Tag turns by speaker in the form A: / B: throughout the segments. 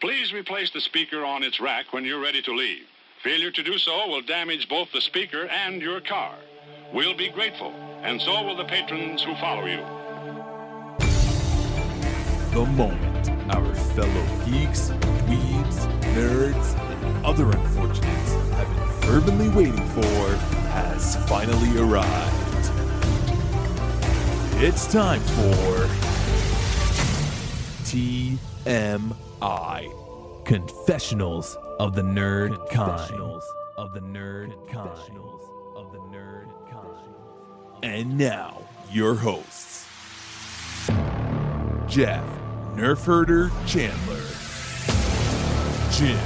A: Please replace the speaker on its rack when you're ready to leave. Failure to do so will damage both the speaker and your car. We'll be grateful, and so will the patrons who follow you.
B: The moment our fellow geeks, dweebs, nerds, and other unfortunates have been fervently waiting for has finally arrived. It's time for TMI Confessionals of the Nerd Kind. of the Nerd Kind. of the Nerd Kind. And now, your hosts Jeff Nerf Herder Chandler, Jim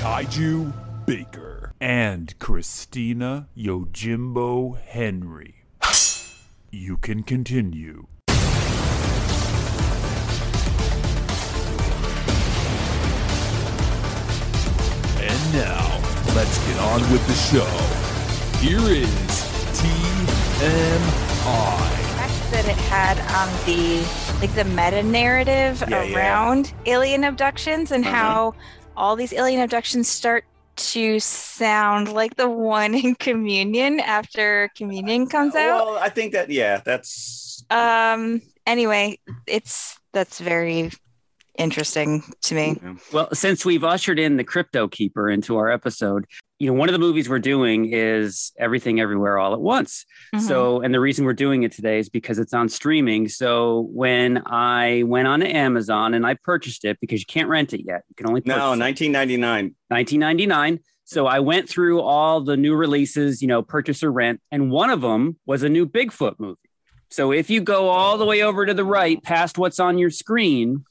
B: Kaiju Baker, and Christina Yojimbo Henry. You can continue. And now, let's get on with the show. Here is TMI.
C: fact that it had um the like the meta narrative
D: Yeah, yeah.
C: around alien abductions and
D: Uh-huh.
C: how all these alien abductions start to sound like the one in communion after communion comes out
D: Well, I think that yeah, that's
C: um anyway it's that's very interesting to me
E: Well, since we've ushered in the Crypto Keeper into our episode, you know, one of the movies we're doing is Everything Everywhere All at Once.
C: Mhm.
E: So, and the reason we're doing it today is because it's on streaming. So, when I went on Amazon and I purchased it because you can't rent it yet, you can only purchase
D: no
E: it.
D: 1999.
E: 1999. So I went through all the new releases, you know, purchase or rent, and one of them was a new Bigfoot movie. So if you go all the way over to the right past what's on your screen,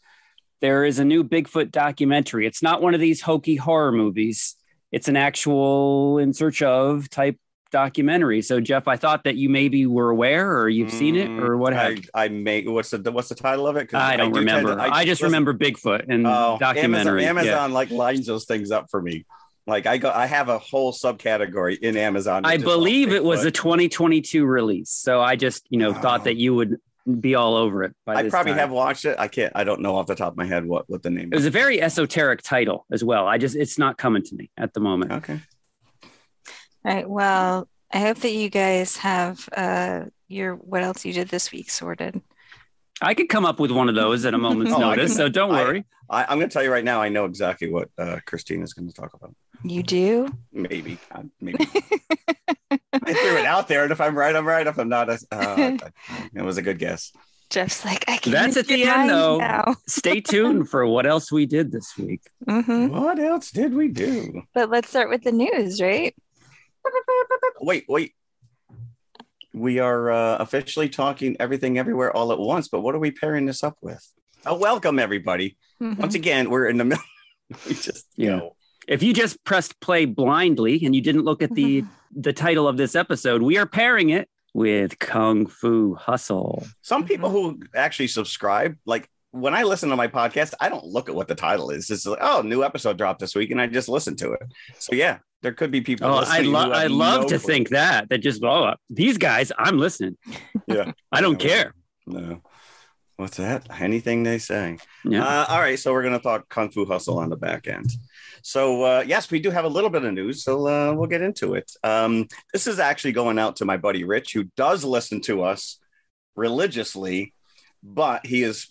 E: there is a new Bigfoot documentary. It's not one of these hokey horror movies. It's an actual in search of type documentary. So Jeff, I thought that you maybe were aware or you've seen it or what have
D: Mm, I. I may what's the what's the title of it?
E: I don't
D: do tend to-
E: remember. I, just
D: listen,
E: remember Bigfoot and
D: Oh,
E: documentary.
D: Amazon,
E: Yeah.
D: Amazon like lines those things up for me. Like I go, I have a whole subcategory in Amazon.
E: I believe it was a 2022 release. So I just, you know, thought
D: Oh.
E: that you would be all over it. By
D: I probably
E: time.
D: have watched it. I can't. I don't know off the top of my head what what the name.
E: It was a very esoteric title as well. I just, it's not coming to me at the moment.
D: Okay.
C: all right well i hope that you guys have uh your what else you did this week sorted
E: I could come up with one of those at a moment's
D: Oh,
E: notice.
D: can-
E: so don't worry.
D: I, I'm going to tell you right now. I know exactly what uh, Christine is going to talk about.
C: you do
D: Maybe. Uh, maybe. I threw it out there, and if I'm right, I'm right. If I'm not, I- uh, it was a good guess.
C: jeff's like i can't
E: That's at the end, though.
C: now.
E: Stay tuned for what else we did this week.
C: Mhm.
D: What else did we do?
C: but let's start with the news right
D: Wait, wait. We are uh, officially talking everything everywhere all at once, but what are we pairing this up with? Oh, welcome everybody.
C: Mhm.
D: Once again, we're in the middle. we just, you
E: Yeah.
D: know,
E: If you just pressed play blindly and you didn't look at the the title of this episode, we are pairing it with Kung Fu Hustle.
D: some people who actually subscribe, like when I listen to my podcast, I don't look at what the title is. It's like, oh, new episode dropped this week, and I just listen to it. So yeah, there could be people.
E: Oh, I
D: listening who
E: love I love
D: no
E: to
D: clue.
E: think that that just oh these guys I'm listening.
D: Yeah.
E: I don't
D: Yeah.
E: care.
D: No. What's that? Anything they say.
E: Yeah.
D: Uh, all right, so we're going to talk Kung Fu Hustle on the back end. So uh, yes, we do have a little bit of news, so uh, we'll get into it. Um, this is actually going out to my buddy Rich, who does listen to us religiously, but he is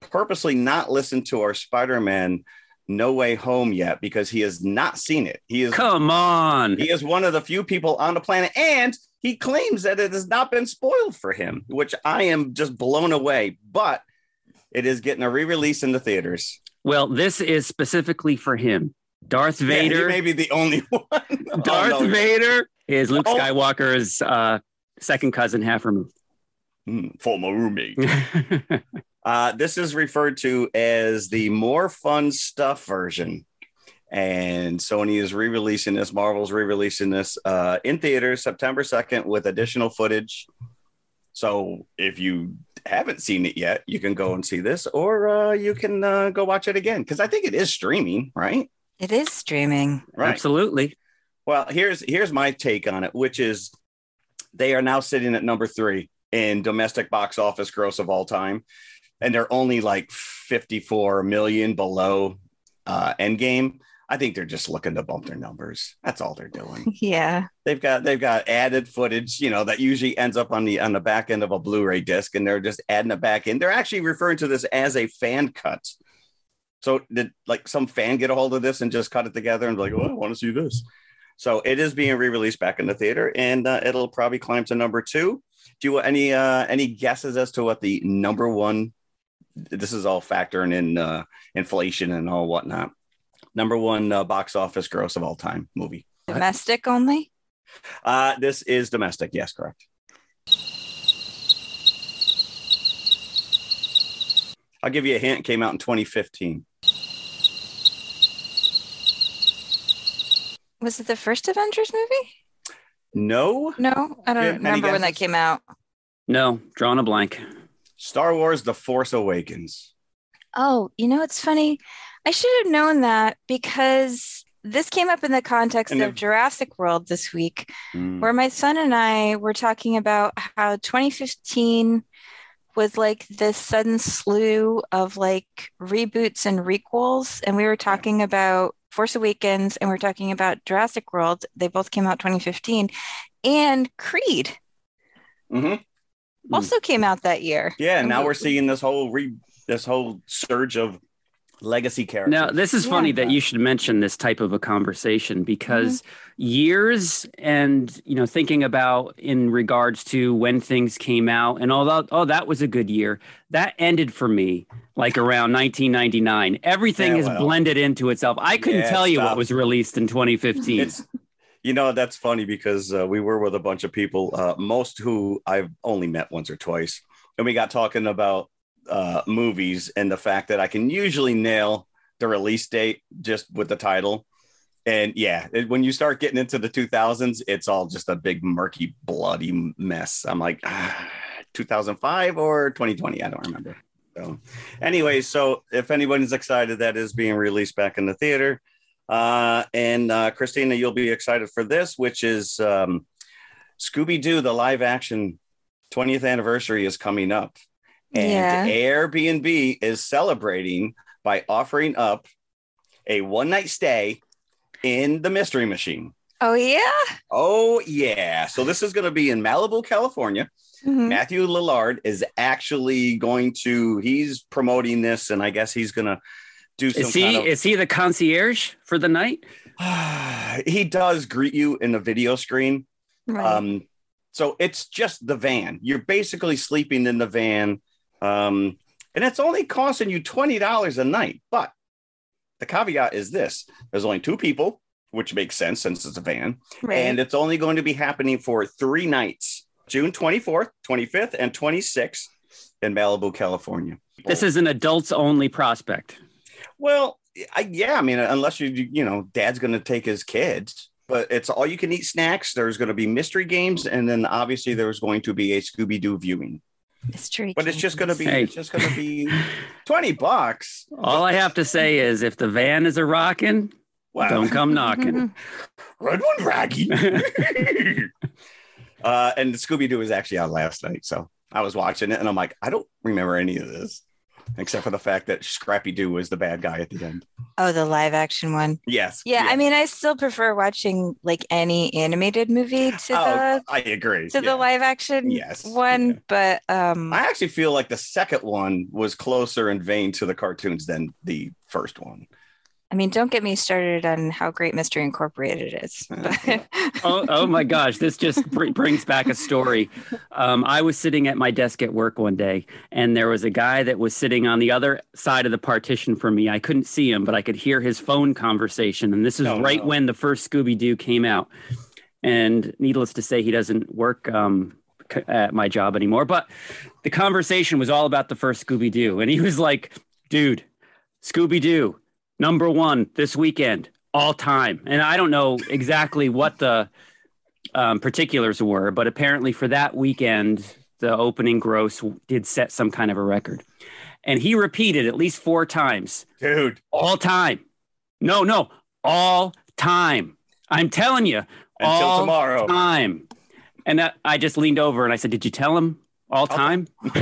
D: purposely not listened to our Spider-Man No Way Home yet because he has not seen it. He is
E: Come on.
D: he is one of the few people on the planet, and he claims that it has not been spoiled for him, which I am just blown away. But it is getting a re-release in the theaters.
E: Well, this is specifically for him. Darth
D: Yeah,
E: Vader.
D: may be the only one. Oh,
E: Darth
D: no.
E: Vader is Luke
D: Oh.
E: Skywalker's uh, second cousin, half removed.
D: Hmm, former roommate. Uh, this is referred to as the more fun stuff version. And Sony is re releasing this, Marvel's re releasing this uh, in theaters September 2nd with additional footage. So if you haven't seen it yet, you can go and see this, or uh, you can uh, go watch it again because I think it is streaming, right?
C: It is streaming.
D: Right.
E: Absolutely.
D: Well, here's here's my take on it, which is they are now sitting at number three in domestic box office gross of all time, and they're only like 54 million below uh, Endgame. I think they're just looking to bump their numbers. That's all they're doing.
C: Yeah.
D: they've got they've got added footage, you know, that usually ends up on the on the back end of a Blu-ray disc, and they're just adding it back in. They're actually referring to this as a fan cut. So did like some fan get a hold of this and just cut it together and be like, oh, I want to see this. So it is being re-released back in the theater, and uh, it'll probably climb to number two. Do you want any uh, any guesses as to what the number one? This is all factoring in uh, inflation and all whatnot. Number one uh, box office gross of all time movie.
C: Domestic only?
D: Uh, this is domestic. Yes, correct. I'll give you a hint. It came out in 2015.
C: Was it the first Avengers movie?
D: No,
C: No, I don't remember when that came out.
E: No, drawing a blank.
D: Star Wars: The Force Awakens.
C: Oh, you know, it's funny. I should have known that because this came up in the context
D: And
C: of
D: if-
C: Jurassic World this week,
D: Mm.
C: where my son and I were talking about how 2015 was like this sudden slew of like reboots and requels. And we were talking about Force Awakens and we are talking about Jurassic World. They both came out 2015. And Creed
D: Mhm.
E: Mm.
C: also came out that year.
D: Yeah,
C: And
D: now
C: we-
D: we're seeing this whole re this whole surge of legacy characters.
E: Now, this is
C: Yeah.
E: funny that you should mention this type of a conversation because years and, you know, thinking about in regards to when things came out and all that, oh, that was a good year. That ended for me like around 1999. Everything
D: Yeah,
E: is
D: well.
E: blended into itself. I couldn't
D: Yeah,
E: tell you
D: stop.
E: what was released in 2015.
D: it's you know that's funny because uh, we were with a bunch of people uh, most who i've only met once or twice and we got talking about uh, movies and the fact that i can usually nail the release date just with the title. And yeah it- when you start getting into the 2000s it's all just a big murky bloody mess. I'm like ah, 2005 or 2020 i don't remember. So anyway so if anybody's excited that is being released back in the theater. Uh, and uh, Christina, you'll be excited for this, which is um, Scooby Doo, the live action 20th anniversary is coming up. And
C: Yeah.
D: Airbnb is celebrating by offering up a one night stay in the Mystery Machine.
C: Oh, yeah.
D: Oh, yeah. So this is going to be in Malibu, California.
C: Mhm.
D: Matthew Lillard is actually going to, he's promoting this, and I guess he's going to do some
E: is he
D: kind of
E: is he the concierge for the night?
D: he does greet you in the video screen.
C: Right.
D: Um, so it's just the van. You're basically sleeping in the van. Um, and it's only costing you $20 a night. But the caveat is this there's only two people, which makes sense since it's a van.
C: right.
D: And it's only going to be happening for three nights June 24th, 25th, and 26th in Malibu, California.
E: This is an adults only prospect.
D: Well, I, yeah, I mean, unless you, you know, dad's going to take his kids, but it's all you can eat snacks. There's going to be mystery games, and then obviously there's going to be a Scooby Doo viewing.
C: Mystery.
D: But it's just going to be,
E: Hey.
D: it's just going to be twenty bucks.
E: All I have to say is if the van is a rocking,
D: Wow,
E: don't come knocking.
D: red one raggy. uh, and Scooby Doo was actually on last night, so I was watching it, and I'm like, I don't remember any of this, except for the fact that Scrappy Doo was the bad guy at the end.
C: Oh, the live action one.
D: Yes.
C: Yeah, I mean, I still prefer watching like any animated movie to
D: Oh,
C: the
D: I agree.
C: to
D: yeah.
C: the live action
D: Yes,
C: one,
D: yeah.
C: but um
D: I actually feel like the second one was closer in vein to the cartoons than the first one.
C: I mean, don't get me started on how great Mystery Incorporated is.
E: Oh, oh my gosh, this just br- brings back a story. Um, I was sitting at my desk at work one day, and there was a guy that was sitting on the other side of the partition from me. I couldn't see him, but I could hear his phone conversation. And this is
D: Oh,
E: right
D: no.
E: when the first Scooby Doo came out. And needless to say, he doesn't work um, c- at my job anymore. But the conversation was all about the first Scooby Doo. And he was like, dude, Scooby Doo, number one this weekend, all time. And I don't know exactly what the um, particulars were, but apparently for that weekend, the opening gross did set some kind of a record. And he repeated at least four times,
D: Dude,
E: all time. No, no, all time. I'm telling you,
D: until
E: all
D: tomorrow.
E: time. And that, I just leaned over and I said, Did you tell him all time?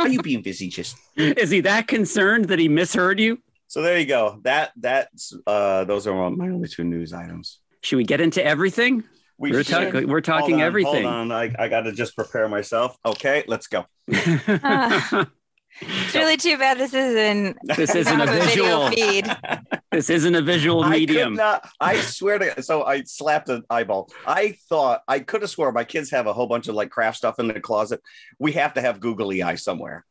D: Are you being facetious?
E: Is he that concerned that he misheard you?
D: So there you go. That that's uh those are my only two news items.
E: Should we get into everything?
D: We
E: We're,
D: should-
E: talk- we're talking
D: Hold on,
E: everything.
D: Hold on, I, I got to just prepare myself. Okay, let's go.
C: It's really too bad this isn't
E: this isn't a
C: have video
E: visual.
C: feed.
E: This isn't a visual
D: I
E: medium.
D: could not. I swear to. So I slapped an eyeball. I thought I could have swore my kids have a whole bunch of like craft stuff in the closet. We have to have googly eye somewhere.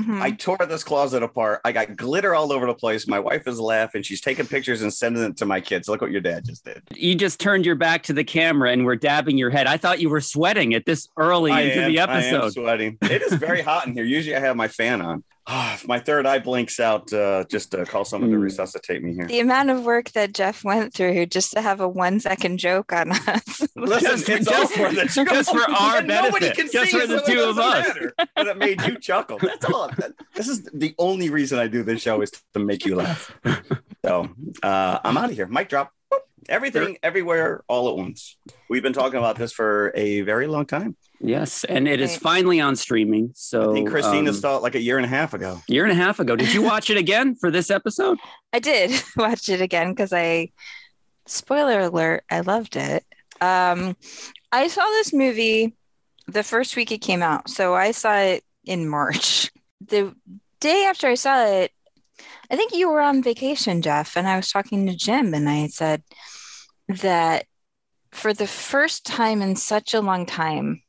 C: Mhm.
D: I tore this closet apart. I got glitter all over the place. My wife is laughing. She's taking pictures and sending it to my kids. Look what your dad just did.
E: You just turned your back to the camera and were dabbing your head. I thought you were sweating at this early
D: I
E: into
D: am-
E: the
D: I am
E: episode.
D: sweating. It is very hot in here. Usually I have my fan on. Ah, if my third eye blinks out, uh, just uh, call someone to
E: Mm.
D: resuscitate me here.
C: The amount of work that Jeff went through just to have a one second joke on us.
D: Listen,
E: Just-
D: it's
E: just
D: all
E: for-
D: the
E: just for our
D: And Nobody
E: benefit.
D: can
E: Just
D: see
E: for the
D: so
E: two of us.
D: matter. But it made you chuckle. That's all. This is the only reason I do this show is to make you laugh. So uh, I'm out of here. Mic drop. Boop. Everything, everywhere, all at once. We've been talking about this for a very long time.
E: Yes, and it is finally on streaming. So
D: I think Christina
E: um,
D: saw it like a year and a half ago.
E: year and a half ago. Did you watch it again for this episode?
C: I did watch it again because I, spoiler alert, I loved it. Um, I saw this movie the first week it came out. So I saw it in March. The day after I saw it, I think you were on vacation, Jeff, and I was talking to Jim, and I said that for the first time in such a long time,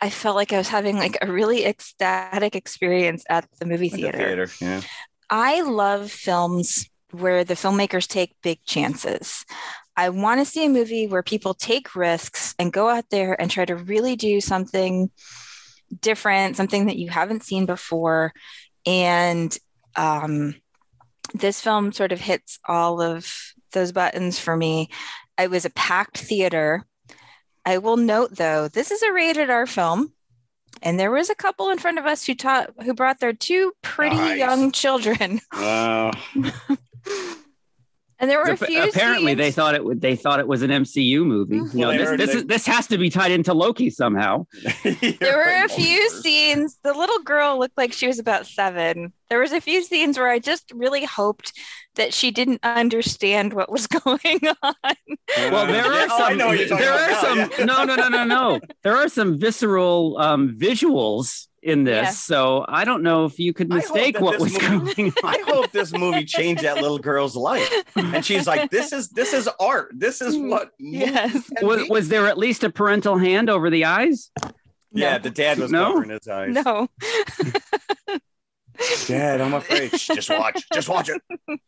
C: I felt like I was having like a really ecstatic experience at the movie theater.
D: theater. Yeah.
C: I love films where the filmmakers take big chances. I want to see a movie where people take risks and go out there and try to really do something different, something that you haven't seen before. And um, this film sort of hits all of those buttons for me. It was a packed theater. I will note though, this is a rated R film. And there was a couple in front of us who taught who brought their two pretty
D: Nice.
C: young children.
D: Uh,
C: And there were a few
E: Apparently, they thought it would. They thought it was an MCU movie.
C: Mhm.
E: You know,
D: Well,
E: this this, is, this has to be tied into Loki somehow.
C: there were a few scenes. The little girl looked like she was about seven. There was a few scenes where I just really hoped that she didn't understand what was going on.
E: Well, there are
D: oh,
E: some.
D: know what you're talking
E: there are
D: now,
E: some.
D: yeah.
E: No, no, no, no, no. There are some visceral um, visuals in this.
C: Yeah.
E: So I don't know if you could mistake what was
D: movie-
E: going on.
D: I hope this movie changed that little girl's life. And she's like, "This is this is art. This is what."
C: Yes.
E: Was, was there at least a parental hand over the eyes?
D: yeah,
C: No.
D: the dad was
E: No?
D: covering his eyes.
C: No.
D: Dad, I'm afraid. Shh, just watch. Just watch it.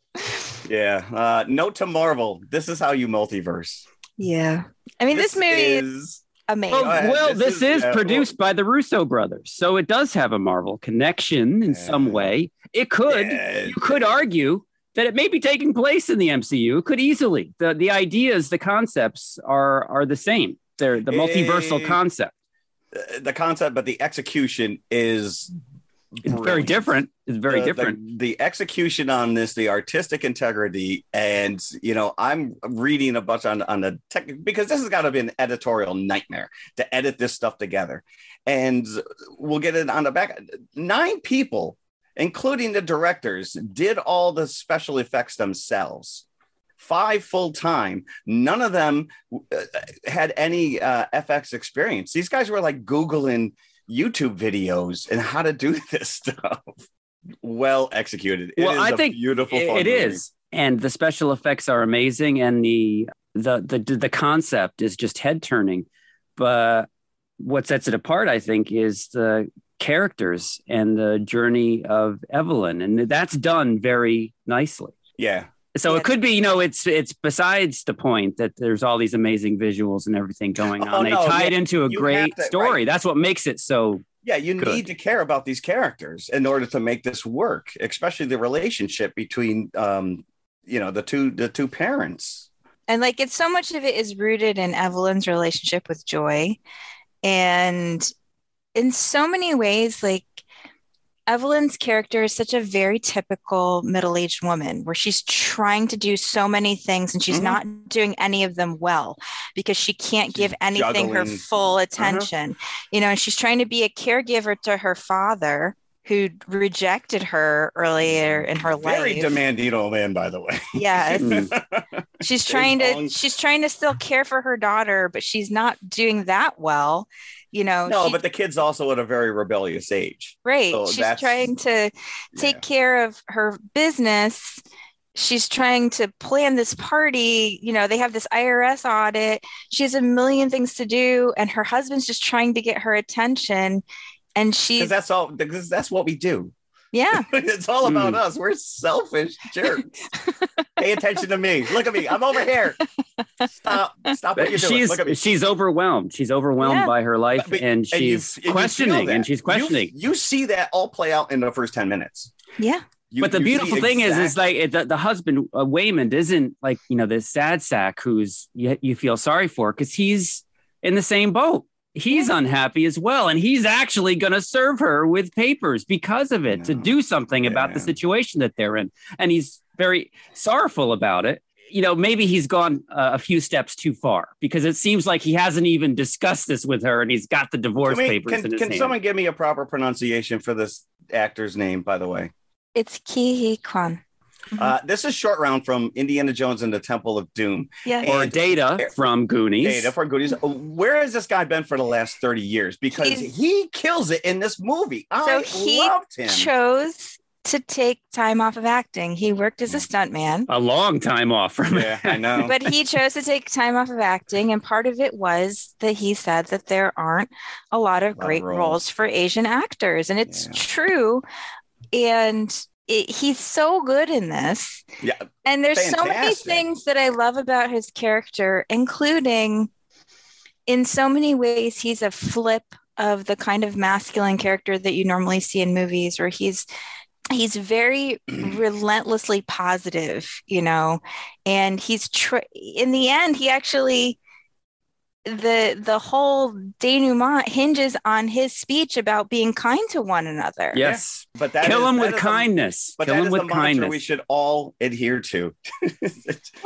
D: Yeah. Uh, note to Marvel. This is how you multiverse.
C: Yeah. I mean, this, movie is
D: is
C: amazing.
E: Well, well,
D: This
E: this,
D: is-
E: is,
D: yeah,
E: produced by the Russo brothers, so it does have a Marvel connection in some way. It could,
D: Yeah.
E: you could argue that it may be taking place in the MCU. It could easily. the The ideas, the concepts are are the same. They're the multiversal
D: Eh,
E: concept.
D: uh, the concept, but the execution is
E: It's very different. It's very
D: the,
E: different.
D: The, the execution on this, the artistic integrity, and you know, I'm reading a bunch on on the tech because this has got to be an editorial nightmare to edit this stuff together. And we'll get it on the back. Nine people, including the directors, did all the special effects themselves. Five full time. None of them uh, had any uh, FX experience. These guys were like Googling YouTube videos and how to do this stuff. Well executed. It
E: Well,
D: is
E: I
D: a
E: think
D: beautiful.
E: It- it is, and the special effects are amazing, and the the the the concept is just head turning. But what sets it apart, I think, is the characters and the journey of Evelyn, and that's done very nicely.
D: Yeah.
E: So
C: Yeah.
E: it could be, you know, it's it's besides the point that there's all these amazing visuals and everything going on.
D: Oh,
E: they
D: no,
E: tie
D: yeah,
E: it into a
D: you
E: great
D: to-
E: story.
D: right.
E: That's what makes it so.
D: Yeah, you
E: Good.
D: need to care about these characters in order to make this work, especially the relationship between um, you know, the two the two parents.
C: and like it's so much of it is rooted in Evelyn's relationship with Joy. And in so many ways, like Evelyn's character is such a very typical middle aged woman where she's trying to do so many things and she's
D: Mhm.
C: not doing any of them well because she can't give anything her full attention. You know, and she's trying to be a caregiver to her father who rejected her earlier in her life.
D: Very demanding old man, by the way.
C: Yes.
E: Mm.
C: she's trying to she's trying to still care for her daughter, but she's not doing that well. You know,
D: No,
C: she-
D: but the kid's also at a very rebellious age.
C: right.
D: so
C: she's trying to take
D: Yeah.
C: care of her business. She's trying to plan this party. You know, they have this IRS audit. She has a million things to do, and her husband's just trying to get her attention. And
D: she
C: because
D: that's all. Because that's what we do.
C: Yeah,
D: it's all about
E: Mm.
D: us. We're selfish jerks. Pay attention to me. Look at me. I'm over here. Stop. Stop what you're doing.
E: she's
D: Look at me.
E: she's overwhelmed. She's overwhelmed
C: Yeah.
E: by her life,
D: But-
E: and
D: and
E: she's
D: and you
E: questioning,
D: that.
E: and she's questioning.
D: You, see that all play out in the first 10 minutes.
C: yeah,
D: You-
E: but the
D: you see
E: beautiful thing is, is like it- the, the husband uh, Waymond isn't like you know this sad sack who's you, you feel sorry for because he's in the same boat. He's unhappy as well, and he's actually going to serve her with papers because of it to do something about the situation that they're in, and he's very sorrowful about it. You know, maybe he's gone uh, a few steps too far because it seems like he hasn't even discussed this with her, and he's got the divorce
D: Can, we-
E: papers
D: can-
E: in his
D: can
E: hand.
D: someone give me a proper pronunciation for this actor's name, by the way?
C: it's Ke Huy Quan.
D: Uh, mm-hmm. this is short round from Indiana Jones and the Temple of Doom.
C: Yeah,
E: or Data from Goonies.
D: Data from Goonies. Uh, where has this guy been for the last 30 years? Because
C: He's-
D: he kills it in this movie. I
C: So he
D: loved him.
C: chose to take time off of acting. He worked as a mm. stuntman.
E: a long time off from
D: yeah, I know.
C: but he chose to take time off of acting and part of it was that he said that there aren't a lot of
D: lot of
C: great
D: roles.
C: roles. for asian actors and it's
D: Yeah.
C: true and it, he's so good in this.
D: Yeah,
C: and there's so many things that i love about his character including in so many ways he's a flip of the kind of masculine character that you normally see in movies where he's he's very relentlessly positive you know? And he's tr- in the end he actually the the whole denouement hinges on his speech about being kind to one another
E: Yes.
D: but that
E: Kill
D: is-
E: him
D: that
E: with
D: is a-
E: kindness.
D: but
E: Kill
D: that
E: him
D: is
E: with
D: the mantra
E: kindness.
D: we should all adhere to.
C: well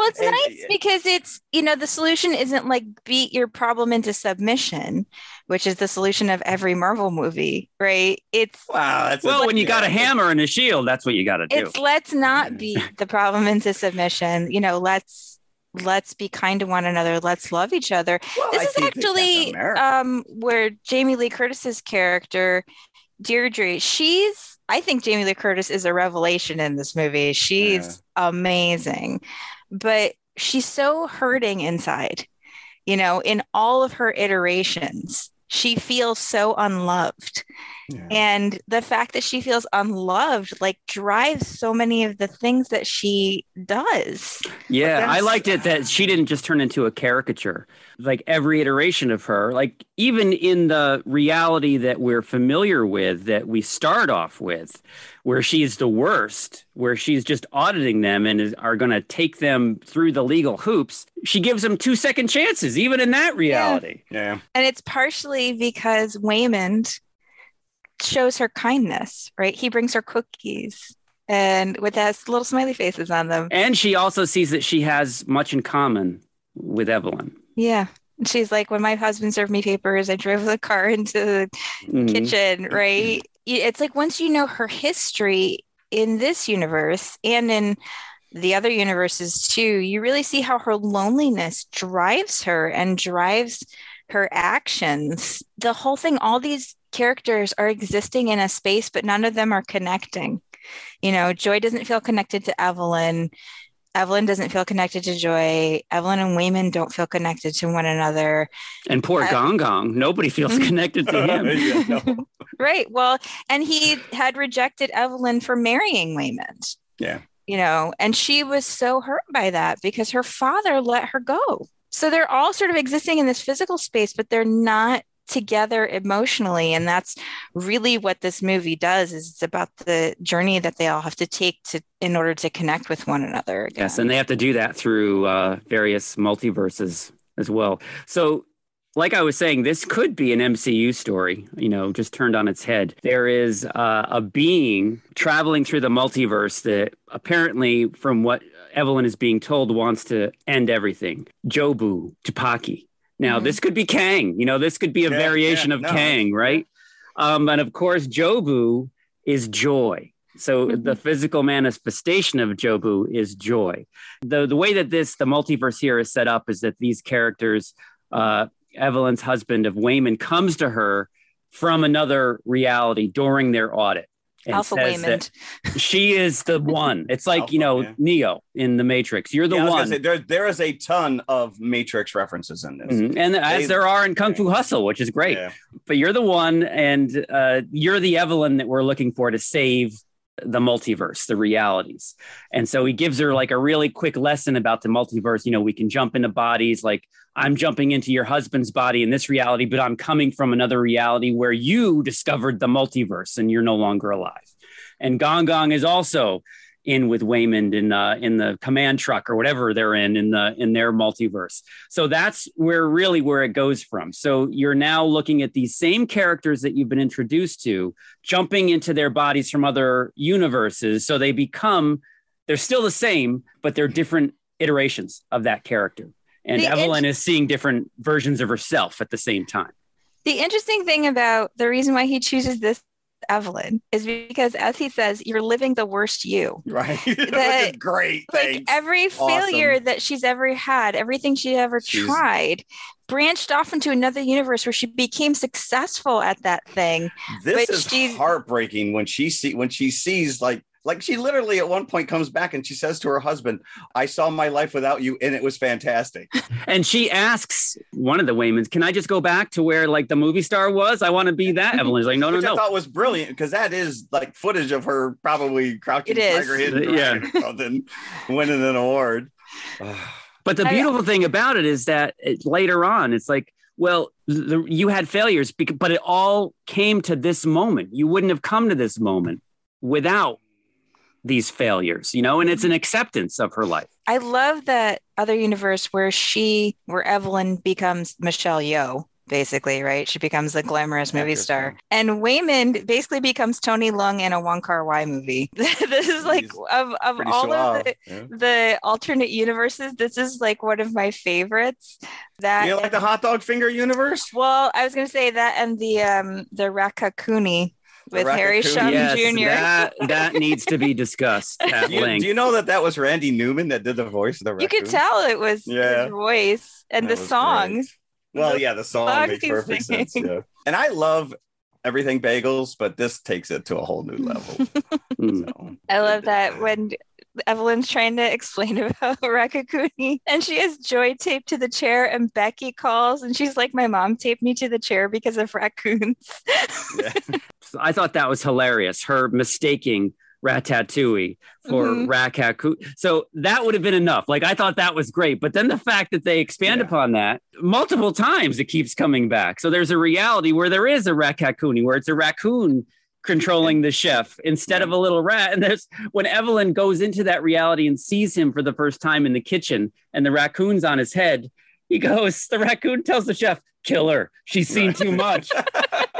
C: it's
D: And-
C: nice because it's you know the solution isn't like beat your problem into submission which is the solution of every marvel movie right it's
D: wow, that's
E: well, when you got a hammer and a shield, that's what you got to do.
C: it's let's not beat the problem into submission you know let's let's be kind to one another let's love each other.
D: Well,
C: this
D: I
C: is actually um where Jamie Lee Curtis's character Deirdre she's I think Jamie Lee Curtis is a revelation in this movie. She's amazing. But she's so hurting inside you know in all of her iterations she feels so unloved
D: Yeah.
C: and the fact that she feels unloved like drives so many of the things that she does
E: yeah, I liked it that she didn't just turn into a caricature. Like every iteration of her, like even in the reality that we're familiar with, that we start off with, where she's the worst, where she's just auditing them and is, are going to take them through the legal hoops, she gives them two second chances, even in that reality.
D: yeah.
C: And it's partially because Waymond shows her kindness, right? He brings her cookies and with has little smiley faces on them.
E: And she also sees that she has much in common with Evelyn.
C: Yeah. She's like, when my husband served me papers, I drove the car into the
E: Mhm.
C: kitchen, right? It's like once you know her history in this universe and in the other universes too, you really see how her loneliness drives her and drives her actions. The whole thing, all these characters are existing in a space, but none of them are connecting. You know, Joy doesn't feel connected to Evelyn. Evelyn doesn't feel connected to Joy. Evelyn and Waymond don't feel connected to one another.
E: And poor
C: Uh,
E: Gong Gong, nobody feels connected to him.
D: Yeah, no.
C: Right. Well, and he had rejected Evelyn for marrying Waymond.
D: Yeah.
C: You know, and she was so hurt by that because her father let her go. So they're all sort of existing in this physical space, but they're not together emotionally. And that's really what this movie does is it's about the journey that they all have to take to in order to connect with one another again.
E: Yes, and they have to do that through uh, various multiverses as well. So, like I was saying, this could be an MCU story, you know, just turned on its head. There is uh, a being traveling through the multiverse that apparently, from what Evelyn is being told, wants to end everything. Jobu, Tupaki. Now,
C: Mhm.
E: this could be Kang. You know, this could be a
D: Yeah,
E: variation
D: yeah,
E: of
D: no,
E: Kang, right? Um, and of course, Jobu is joy. So
C: Mhm.
E: the physical manifestation of Jobu is joy. The the way that this the multiverse here is set up is that these characters, uh, Evelyn's husband of Waymond comes to her from another reality during their audit. And
C: Alpha
E: says that
C: Waymond.
E: she is the one. It's like,
D: Alpha,
E: you know,
D: yeah.
E: Neo in the Matrix. You're the
D: Yeah, I was gonna
E: one.
D: say, there, there is a ton of Matrix references in this.
E: Mhm. And as there are in Kung Fu Hustle, which is great.
D: Yeah.
E: But you're the one, and uh, you're the Evelyn that we're looking for to save the multiverse, the realities. And so he gives her like a really quick lesson about the multiverse. You know, we can jump into bodies like I'm jumping into your husband's body in this reality, but I'm coming from another reality where you discovered the multiverse and you're no longer alive. And Gong Gong is also in with Waymond in uh, in the command truck or whatever they're in in the in their multiverse. So that's where really where it goes from. So you're now looking at these same characters that you've been introduced to, jumping into their bodies from other universes. So they become they're still the same, but they're different iterations of that character. And
C: The
E: Evelyn is seeing different versions of herself at the same time.
C: The interesting thing about the reason why he chooses this Evelyn is because, as he says, you're living the worst you.
D: Right. Which is
C: The-
D: great.
C: Like
D: Thanks.
C: every
D: Awesome.
C: failure that she's ever had, everything she ever
D: She's-
C: tried, branched off into another universe where she became successful at that thing.
D: this
C: but
D: is
C: she-
D: heartbreaking when she see when she sees like like she literally at one point comes back and she says to her husband, "I saw my life without you, and it was fantastic."
E: And she asks one of the Waymonds, "Can I just go back to where like the movie star was? I want to be that." Evelyn's like, "No, no,
D: Which I thought was brilliant because that is like footage of her probably crouching
C: It is.
D: tiger hidden uh,
E: Yeah.
D: dragon or something, winning an award.
E: But the
C: I-
E: beautiful thing about it is that it, later on, it's like, well, the, you had failures, bec- but it all came to this moment. You wouldn't have come to this moment without these failures, you know, and it's an acceptance of her life.
C: I love that other universe where she, where Evelyn becomes Michelle Yeoh, basically, right? She becomes a glamorous movie star. And Waymond basically becomes Tony Leung in a Wong Kar Wai movie. this is like
D: He's
C: of, of all
D: suave.
C: of the,
D: yeah.
C: the alternate universes, this is like one of my favorites. That
D: You like the hot dog finger universe?
C: well, I was gonna say that and the um the Raccacoonie
D: The
C: with Harry
D: Raccacoonie.
C: Shum
E: yes,
C: Jr.
E: that that needs to be discussed at
D: Do you,
E: length.
D: do you know that that was Randy Newman that did the voice of the
C: You could tell it was
D: Yeah.
C: his voice and
D: That
C: the
D: was
C: song.
D: great. Well, yeah, the song
C: song
D: makes
C: he's
D: perfect sense. Yeah. And I love everything bagels, but this takes it to a whole new level.
E: Mm.
D: So,
C: I love that when Evelyn's trying to explain about Raccacoonie and she has Joy taped to the chair and Becky calls and she's like, My mom taped me to the chair because of raccoons.
D: yeah.
E: I thought that was hilarious. Her mistaking Ratatouille for.
C: Mm-hmm.
E: Rakaku. So that would have been enough. Like I thought that was great. But then the fact that they expand
D: Yeah.
E: upon that multiple times, it keeps coming back. So there's a reality where there is a Raccacoonie, where it's a raccoon controlling the chef instead of a little rat. And there's when Evelyn goes into that reality and sees him for the first time in the kitchen and the raccoon's on his head, he goes, the raccoon tells the chef, kill her. She's seen
D: Right.
E: too much.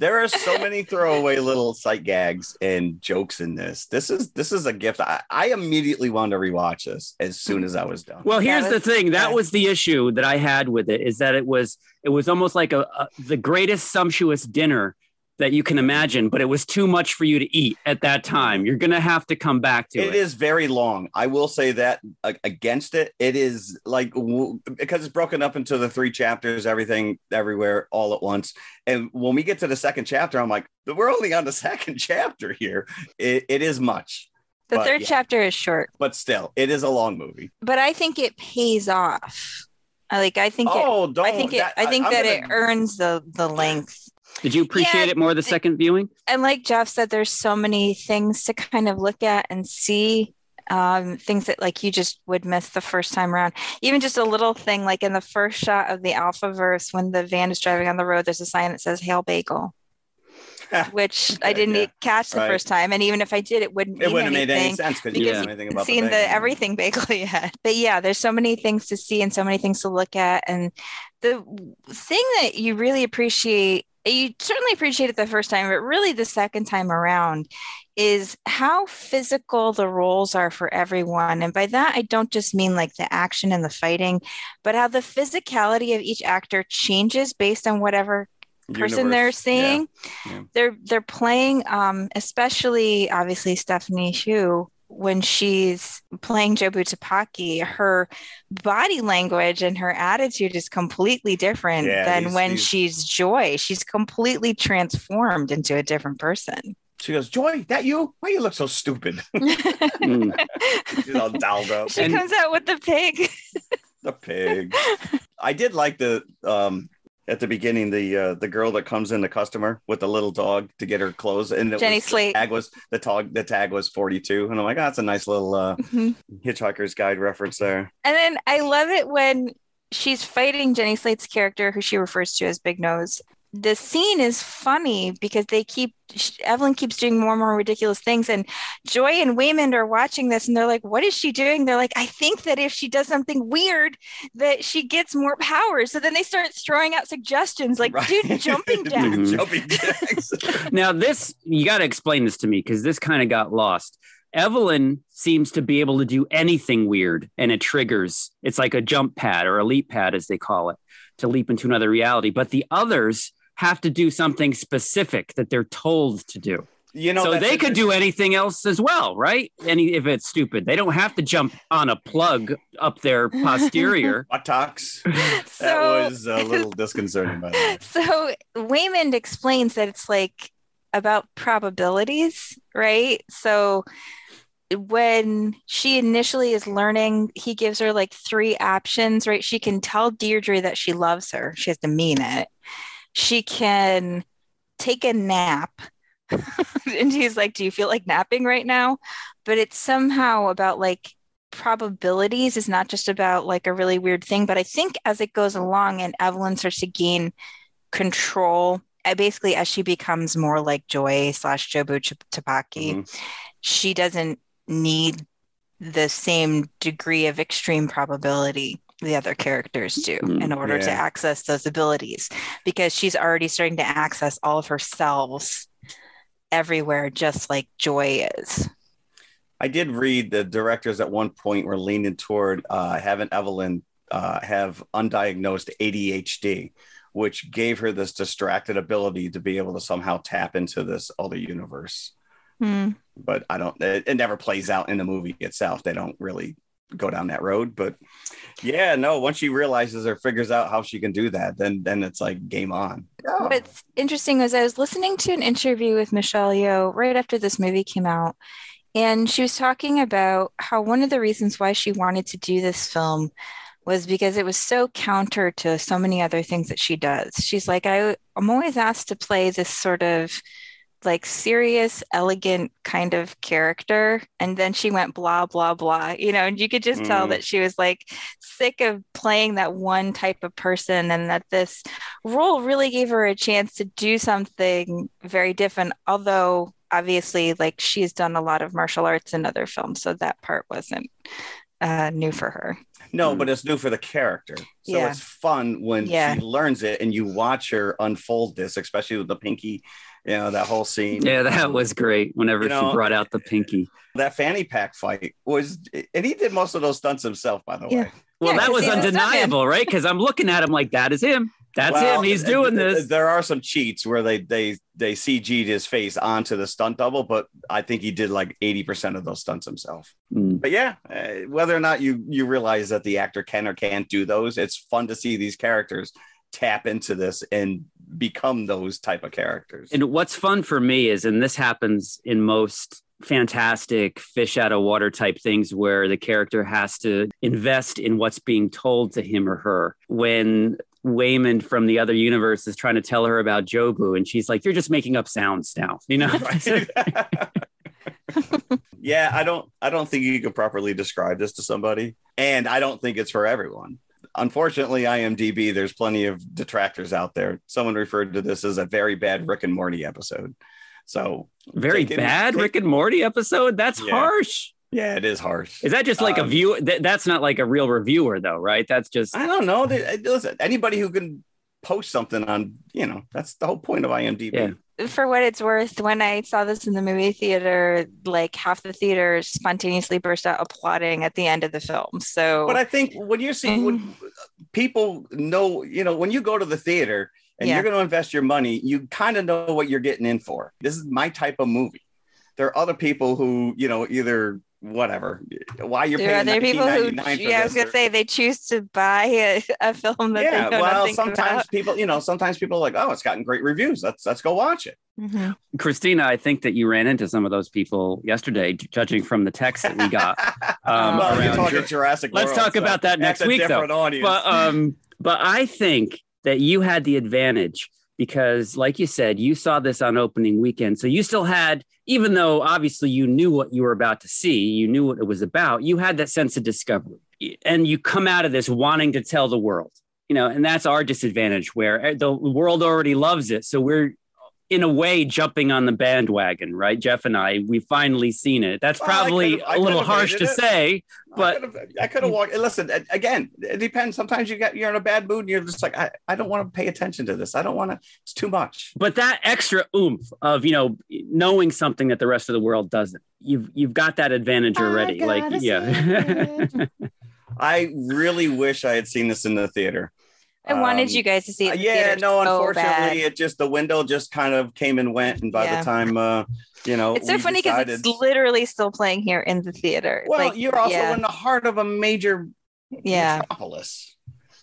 D: there are so many throwaway little sight gags and jokes in this. This is this is a gift. I, I immediately wanted to rewatch this as soon as I was done.
E: Well,
C: Yeah,
E: here's the
C: that's-
E: thing. That was the issue that I had with it is that it was it was almost like a, a the greatest sumptuous dinner that you can imagine, but it was too much for you to eat at that time. You're gonna have to come back to it.
D: It is very long. I will say that uh, against it, it is like because it's broken up into the three chapters, everything, everywhere, all at once. And when we get to the second chapter, I'm like, we're only on the second chapter here. It, it is much,
C: The
D: But,
C: third
D: yeah.
C: chapter is short,
D: but still, it is a long movie.
C: but I think it pays off. I like I think it
D: oh, don't!
C: I think it
D: that-
C: I think
D: I'm
C: that
D: gonna-
C: it earns the the length.
E: Did you appreciate
C: Yeah,
E: it more the second viewing?
C: and like Jeff said, there's so many things to kind of look at and see. Um, things that like you just would miss the first time around. Even just a little thing like in the first shot of the Alpha verse, when the van is driving on the road, there's a sign that says "Hail Bagel," which I didn't
D: yeah.
C: catch the
D: Right.
C: first time, and even if I did, it wouldn't
D: It wouldn't have made any sense because you didn't know anything about
C: seen the,
D: bagel.
C: everything bagel yet. But yeah, there's so many things to see and so many things to look at. And the thing that you really appreciate, you certainly appreciate it the first time, but really the second time around is how physical the roles are for everyone. And by that, I don't just mean like the action and the fighting, but how the physicality of each actor changes based on whatever person they're
D: Universe,
C: seeing.
D: Yeah.
C: They're they're playing, um, especially obviously Stephanie Hsu when she's playing Jobu Tupaki, her body language and her attitude is completely different
D: Yeah,
C: than
D: these-
C: when
D: these-
C: she's Joy. She's completely transformed into a different person.
D: She goes, Joy, that you? Why you look so stupid? She's all dolled up.
C: she
E: And-
C: comes out with the pig.
D: the pig. I did like the um at the beginning the uh the girl that comes in the customer with the little dog to get her clothes and
C: Jenny
D: was,
C: Slate.
D: the tag was the tag the tag was 42 and I'm like oh, that's a nice little uh
C: Mhm.
D: hitchhiker's guide reference there.
C: And then I love it when she's fighting Jenny Slate's character, who she refers to as Big Nose. The scene is funny because they keep Evelyn keeps doing more and more ridiculous things, and Joy and Waymond are watching this, and they're like, "What is she doing?" They're like, "I think that if she does something weird, that she gets more powers." So then they start throwing out suggestions, like,
D: Right.
C: "Dude, jumping
D: Dude,
C: jack."
E: Mhm.
D: jumping jacks.
E: Now, this, you got to explain this to me because this kind of got lost. Evelyn seems to be able to do anything weird and it triggers. It's like a jump pad or a leap pad, as they call it, to leap into another reality. But the others have to do something specific that they're told to do.
D: you know
E: so they could do anything else as well, right? Any if it's stupid, they don't have to jump on a plug up their posterior.
D: buttocks. That was a little disconcerting by the way.
C: So Waymond explains that it's like about probabilities, right? So when she initially is learning, he gives her like three options, right? She can tell Deirdre that she loves her. She has to mean it. She can take a nap. and he's like, Do you feel like napping right now? But it's somehow about like probabilities is not just about like a really weird thing. But I think as it goes along and Evelyn starts to gain control, uh, basically as she becomes more like Joy slash Jobu Tupaki,
D: Mhm.
C: she doesn't need the same degree of extreme probability the other characters do
E: Mm,
C: in order to access those abilities because she's already starting to access all of her selves everywhere just like joy is
D: I did read the directors at one point were leaning toward uh, having Evelyn uh, have undiagnosed ADHD, which gave her this distracted ability to be able to somehow tap into this other universe.
C: Hmm.
D: But I don't, it, it never plays out in the movie itself. They don't really go down that road. But yeah, no, once she realizes or figures out how she can do that, then then it's like game on.
C: What's interesting was I was listening to an interview with Michelle Yeoh right after this movie came out, and she was talking about how one of the reasons why she wanted to do this film was because it was so counter to so many other things that she does. She's like, I, I'm always asked to play this sort of like serious, elegant kind of character. And then she went blah, blah, blah, you know, and you could just tell
D: Mm.
C: that she was like sick of playing that one type of person and that this role really gave her a chance to do something very different. Although, obviously, like she's done a lot of martial arts in other films. So that part wasn't uh, new for her.
D: No,
E: Mm.
D: but it's new for the character. So
C: Yeah.
D: it's fun when
C: Yeah.
D: she learns it and you watch her unfold this, especially with the pinky, you know, that whole scene.
E: Yeah, that was great. Whenever
D: You know,
E: she brought out the pinky.
D: That fanny pack fight was, and he did most of those stunts himself, by the
C: Yeah.
D: way.
E: Well,
C: Yeah,
E: that
C: 'cause
E: was
C: he's a stuntman.
E: undeniable, right? Because I'm looking at him like that is him. That's
D: Well,
E: him. He's doing this.
D: There are some cheats where they they they CG'd his face onto the stunt double, but I think he did like 80% of those stunts himself.
E: Mm.
D: But yeah, uh, whether or not you you realize that the actor can or can't do those, it's fun to see these characters tap into this and become those type of characters.
E: And what's fun for me is, and this happens in most fantastic fish out of water type things where the character has to invest in what's being told to him or her. When Waymond from the other universe is trying to tell her about Jobu, and she's like, You're just making up sounds now, you know?
D: yeah, I don't I don't think you could properly describe this to somebody. And I don't think it's for everyone. Unfortunately, IMDb, there's plenty of detractors out there. Someone referred to this as a very bad Rick and Morty episode. So
E: Very
D: Take
E: bad
D: take-
E: Rick and Morty episode. That's
D: Yeah.
E: harsh.
D: yeah, it is harsh.
E: Is that just like a
D: Um,
E: view? That, that's not like a real reviewer, though, right? That's just
D: I don't know. They- Listen, anybody who can post something on, you know, that's the whole point of IMDb.
E: Yeah.
C: For what it's worth, when I saw this in the movie theater, like half the theater spontaneously burst out applauding at the end of the film. So
D: But I think when you see when
C: Mm.
D: people know, you know, when you go to the theater, and
C: Yeah.
D: you're going to invest your money, you kind of know what you're getting in for. This is my type of movie. There are other people who, you know, either whatever, why you're
C: There are
D: paying
C: other people who, yeah, I was gonna
D: or-
C: say they choose to buy a, a film that
D: yeah,
C: they know
D: well, sometimes
C: about.
D: people, you know, sometimes people are like, oh, it's gotten great reviews. Let's let's go watch it.
C: Mhm.
E: Christina, I think that you ran into some of those people yesterday, judging from the text that we got. Um,
D: well, you're talking
E: Jur-
D: Jurassic
E: Let's
D: World,
E: talk
D: so
E: about that next week, though.
D: different audience.
E: But um, but I think that you had the advantage because, like you said, you saw this on opening weekend, so you still had, even though obviously you knew what you were about to see, you knew what it was about. You had that sense of discovery, and you come out of this wanting to tell the world. You know, and that's our disadvantage where the world already loves it, so we're in a way jumping on the bandwagon, right? Jeff and I, we've finally seen it. That's probably
D: could've- I
E: a little harsh to
D: it.
E: say, but
D: I could've- I could have walked. Listen, again, it depends. Sometimes you get you're in a bad mood and you're just like, I, I don't want to pay attention to this. I don't want to. It's too much.
E: but that extra oomph of you know knowing something that the rest of the world doesn't you've you've got that advantage already like yeah
D: I really wish I had seen this in the theater.
C: I wanted
D: Um,
C: you guys to see it.
D: Uh,
C: the
D: yeah, no,
C: so
D: unfortunately,
C: bad.
D: it just the window just kind of came and went, and by
C: Yeah.
D: the time uh, you know,
C: It's so
D: we
C: funny because
D: decided-
C: it's literally still playing here in the theater.
D: well,
C: Like,
D: you're also
C: yeah,
D: in the heart of a major
C: yeah.
D: metropolis.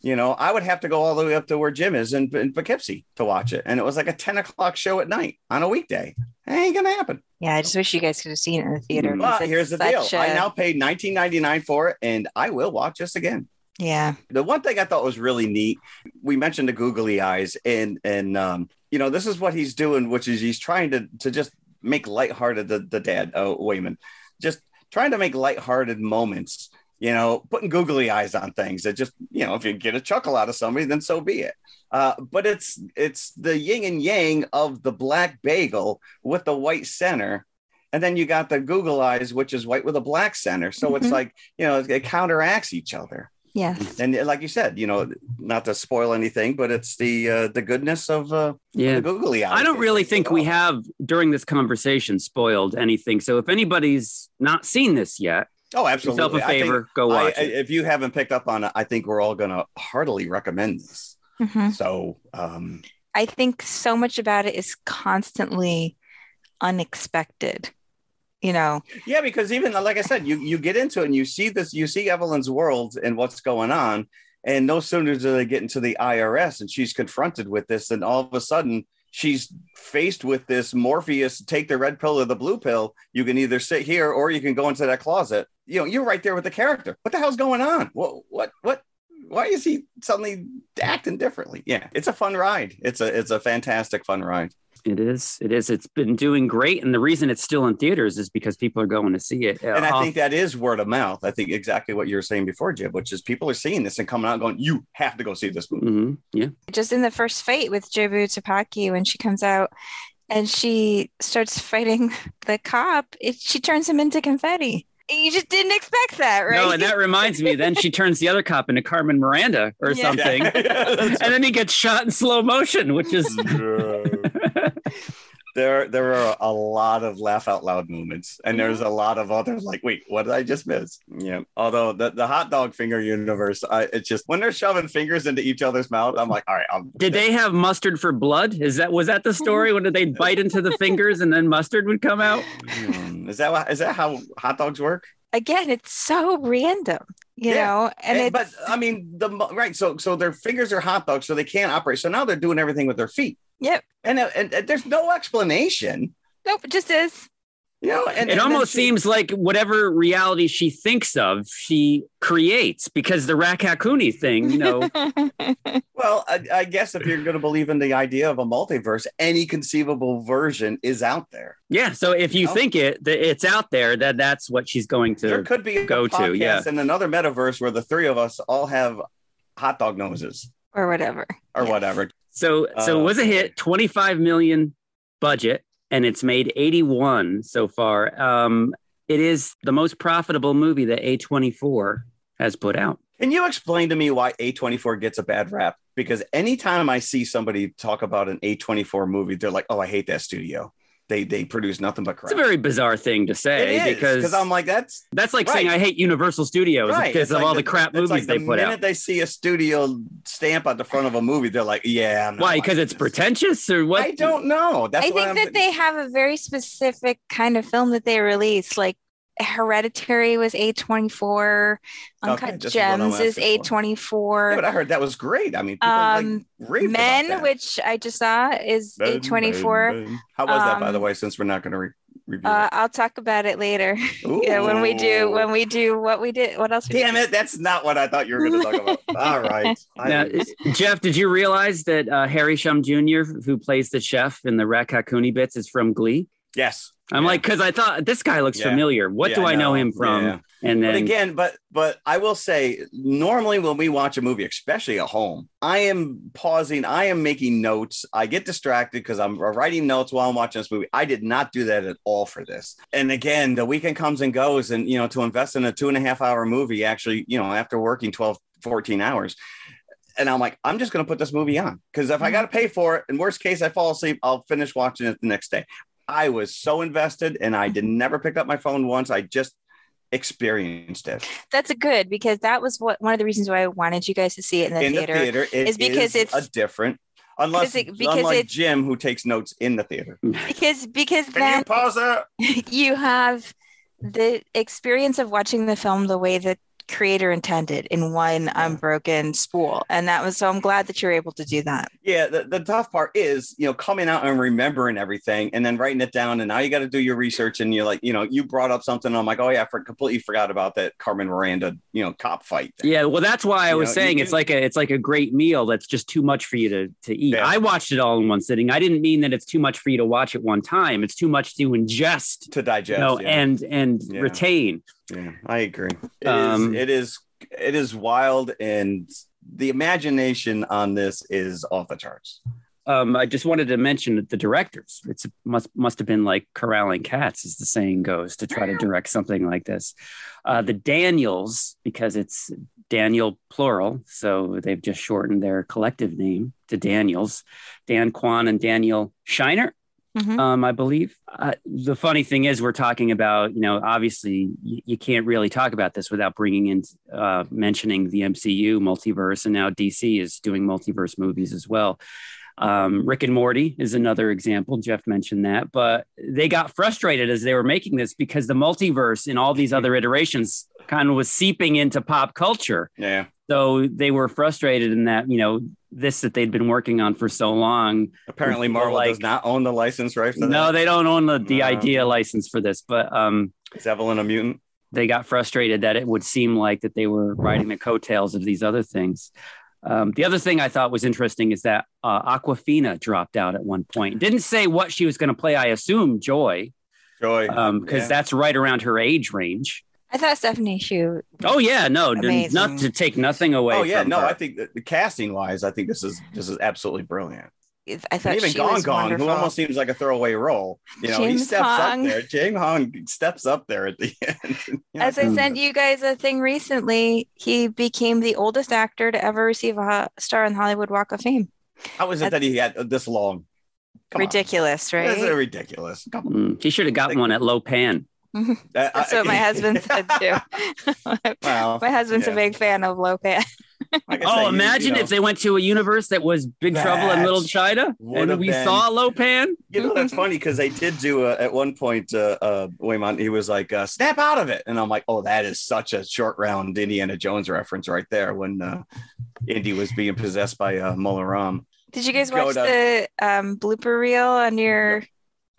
D: You know, I would have to go all the way up to where Jim is in, in Poughkeepsie to watch it, and it was like a ten o'clock show at night on a weekday. It ain't gonna happen.
C: Yeah, I just wish you guys could have seen it in the theater.
E: Mm.
D: Well, here's the deal:
C: such
D: I
C: a-
D: now paid nineteen ninety nine for it, and I will watch this again.
C: Yeah.
D: the one thing I thought was really neat, we mentioned the googly eyes, and and um, you know, this is what he's doing, which is he's trying to to just make lighthearted the, the dad, uh, Waymond, just trying to make lighthearted moments, you know, putting googly eyes on things that just, you know, if you get a chuckle out of somebody, then so be it. Uh, but it's it's the yin and yang of the black bagel with the white center. And then you got the Google eyes, which is white with a black center. So it's
C: Mhm.
D: like, you know, it counteracts each other
C: Yeah.
D: and like you said, you know, not to spoil anything, but it's the uh, the goodness of uh,
E: yeah
D: the googly eyes.
E: I don't really think we have during this conversation spoiled anything. So if anybody's not seen this yet,
D: Oh, absolutely.
E: yourself a
D: I think-
E: favor, go
D: I-
E: watch
D: I-
E: it.
D: if you haven't picked up on it, I think we're all going to heartily recommend this.
C: Mhm.
D: So, um,
C: I think so much about it is constantly unexpected. You know,
D: yeah, because even like I said, you you get into it and you see this, you see Evelyn's world and what's going on, and no sooner do they get into the IRS and she's confronted with this, and all of a sudden she's faced with this Morpheus: take the red pill or the blue pill. You can either sit here or you can go into that closet. You know, you're right there with the character. What the hell's going on? What what what? Why is he suddenly acting differently? Yeah, it's a fun ride. It's a it's a fantastic fun ride.
E: It is. It is. It's been doing great, and the reason it's still in theaters is because people are going to see it.
D: And I
E: Uh,
D: think that is word of mouth. I think exactly what you were saying before, Jib, which is people are seeing this and coming out and going, "You have to go see this movie."
E: mhm, yeah.
C: just in the first fight with Jobu Tupaki when she comes out and she starts fighting the cop, it, she turns him into confetti. You just didn't expect that, right?
E: No, and that reminds me. Then she turns the other cop into Carmen Miranda or
C: Yeah.
E: something,
D: Yeah, that's
E: and then he gets shot in slow motion, which is
D: there there are a lot of laugh out loud moments and there's a lot of others like wait what did i just miss yeah although the, the hot dog finger universe I, it's just when they're shoving fingers into each other's mouth i'm like all right I'm,
E: Did they have mustard for blood? Is that was that the story? When did they bite into the fingers and then mustard would come out?
D: Hmm, is that wha- that how hot dogs work
C: Again, it's so random, you
D: Yeah.
C: know, and
D: And-
C: it's
D: but i mean the right so so their fingers are hot dogs so they can't operate so now they're doing everything with their feet
C: yep.
D: and, uh, and, and there's no explanation
C: Nope, it just is.
D: you know and
E: It
D: and
E: almost
D: she-
E: seems like whatever reality she thinks of, she creates because the Raccacoonie thing, you know.
D: Well, I, I guess if you're going to believe in the idea of a multiverse, any conceivable version is out there.
E: yeah. So if you
D: Oh.
E: think it, that it's out there, that that's what she's going to.
D: there could be a
E: go to,
D: podcast
E: yeah.
D: in another metaverse where the three of us all have hot dog noses
C: or whatever.
D: or
C: Yes.
D: whatever.
E: So so it was a
D: Uh,
E: hit, 25 million budget, and it's made 81 so far. Um, it is the most profitable movie that A24 has put out.
D: Can you explain to me why A24 gets a bad rap? Because anytime I see somebody talk about an A24 movie, they're like, "Oh, I hate that studio." They they produce nothing but crap.
E: It's a very bizarre thing to say
D: It is,
E: because
D: I'm like that's
E: that's like
D: right.
E: saying I hate Universal Studios
D: right.
E: because
D: It's
E: of
D: like
E: all the, crap
D: it's
E: movies
D: like
E: they
D: the
E: put
D: minute
E: out.
D: they see a studio stamp at the front of a movie, they're like, "Yeah, I'm not
E: Why? Because it's
D: this.
E: pretentious or what?
D: I don't know. That's
C: I
D: what
C: think
D: I'm
C: that they have a very specific kind of film that they release. Like Hereditary was A24, Uncut
D: this is
C: Gems is
D: asking.
C: A24.
D: Yeah, but I heard that was great. I mean, people
C: Um,
D: like raved about
C: Men,
D: that.
C: which I just saw, is
D: Ben,
C: A24.
D: Ben, Ben. How was that, by the
C: Um,
D: way? Since we're not going to re- review
C: Uh, I'll talk about it later. yeah, when we do when we do what we did. What else?
D: Damn it! That's not what I thought you were going to talk about. All right.
E: Now, Jeff, did you realize that uh, Harry Shum Jr., who plays the chef in the Raccacoonie bits, is from Glee?
D: Yes.
E: I'm
D: Yeah.
E: like, because I thought this guy looks
D: Yeah.
E: familiar. What
D: Yeah,
E: do I know
D: no.
E: him from? And
D: But
E: then,
D: again, but but I will say, normally when we watch a movie, especially at home, I am pausing. I am making notes. I get distracted because I'm writing notes while I'm watching this movie. I did not do that at all for this. And again, the weekend comes and goes, and you know, to invest in a two and a half hour movie, actually, you know, after working 12, 14 hours. And I'm like, I'm just going to put this movie on because if I mm-hmm. got to pay for it, in worst case, I fall asleep, I'll finish watching it the next day. I was so invested and I did never pick up my phone once. I just experienced it
C: That's a good because that was what one of the reasons why I wanted you guys to see it in the
D: in
C: theater.
D: the theater. It
C: is because
D: is
C: it's-
D: a different, unless
C: because it- because
D: unlike
C: it-
D: Jim who takes notes in the theater.
C: Because because
D: Can
C: then
D: you pause it?
C: you have the experience of watching the film the way that creator intended in one unbroken spool and that was so i'm glad that you're able to do that
D: Yeah, the, the tough part is, you know, coming out and remembering everything and then writing it down. And now you got to do your research. And you're like, you know, you brought up something. And I'm like, oh, yeah, I for, completely forgot about that Carmen Miranda, you know, cop fight. thing.
E: yeah, well, that's why I
D: You
E: was
D: know,
E: saying it's
D: do-
E: like a it's like a great meal that's just too much for you to to eat.
D: Yeah.
E: I watched it all in one sitting. I didn't mean that it's too much for you to watch at one time. It's too much to ingest,
D: To digest.
E: you know,
D: yeah.
E: and and
D: Yeah.
E: retain.
D: Yeah, I agree. It is.
E: Um,
D: it is. It is wild, and the imagination on this is off the charts.
E: um, I just wanted to mention that the directors. It's must must have been like corralling cats, as the saying goes, to try to direct something like this. Uh, the Daniels, because it's Daniel plural, so they've just shortened their collective name to Daniels. Dan Kwan and Daniel Scheinert,
C: Mhm.
E: um, I believe. Uh, the funny thing is, we're talking about, you know, obviously you, you can't really talk about this without bringing in, uh, mentioning the MCU multiverse, and now DC is doing multiverse movies as well. Um, Rick and Morty is another example. Jeff mentioned that, but they got frustrated as they were making this because the multiverse in all these other iterations kind of was seeping into pop culture.
D: Yeah.
E: So they were frustrated in that, you know, this that they'd been working on for so long
D: Apparently, Marvel
E: like-
D: does not own the license rights. To
E: no,
D: that.
E: they don't own the, the
D: No.
E: idea license for this, but um,
D: Is Evelyn a mutant?
E: they got frustrated that it would seem like that they were riding the coattails of these other things. Um, the other thing I thought was interesting is that uh, Awkwafina dropped out at one point. Didn't say what she was going to play. I assume Joy,
D: Joy.
E: because
D: Yeah.
E: that's right around her age range.
C: I thought Stephanie Hsu
E: Oh yeah, no,
C: Amazing.
E: not to take nothing away.
D: Oh yeah,
E: from
D: no,
E: her.
D: I think the casting wise, I think this is this is absolutely brilliant.
C: i thought
D: And even
C: she
D: Gong
C: was
D: Gong, who almost seems like a throwaway role, you know, he steps
C: Hong.
D: up there. James Hong steps up there at the end. You know,
C: As I sent you guys a thing recently, he became the oldest actor to ever receive a star on the Hollywood Walk of Fame.
D: how is it that he had this long? Come on.
C: Ridiculous,
D: That's
C: right?
D: ridiculous. Come on.
E: Mm, he should have got one at Lo Pan.
D: That-
C: That's
D: I-
C: what my husband said too.
D: Well,
C: my husband's
D: yeah.
C: a big fan of Lopez.
D: like
E: Oh,
D: say,
E: imagine
D: you know,
E: if they went to a universe that was Big Trouble in Little China and we
D: been-
E: saw Lo Pan.
D: You know that's funny because they did do a, at one point. Uh, uh, Waymond, he was like, uh, "Snap out of it," and I'm like, "Oh, that is such a short round Indiana Jones reference right there." When uh, Indy was being possessed by uh, Ram.
C: Did you guys
D: Go
C: watch
D: to-
C: the um, blooper reel on your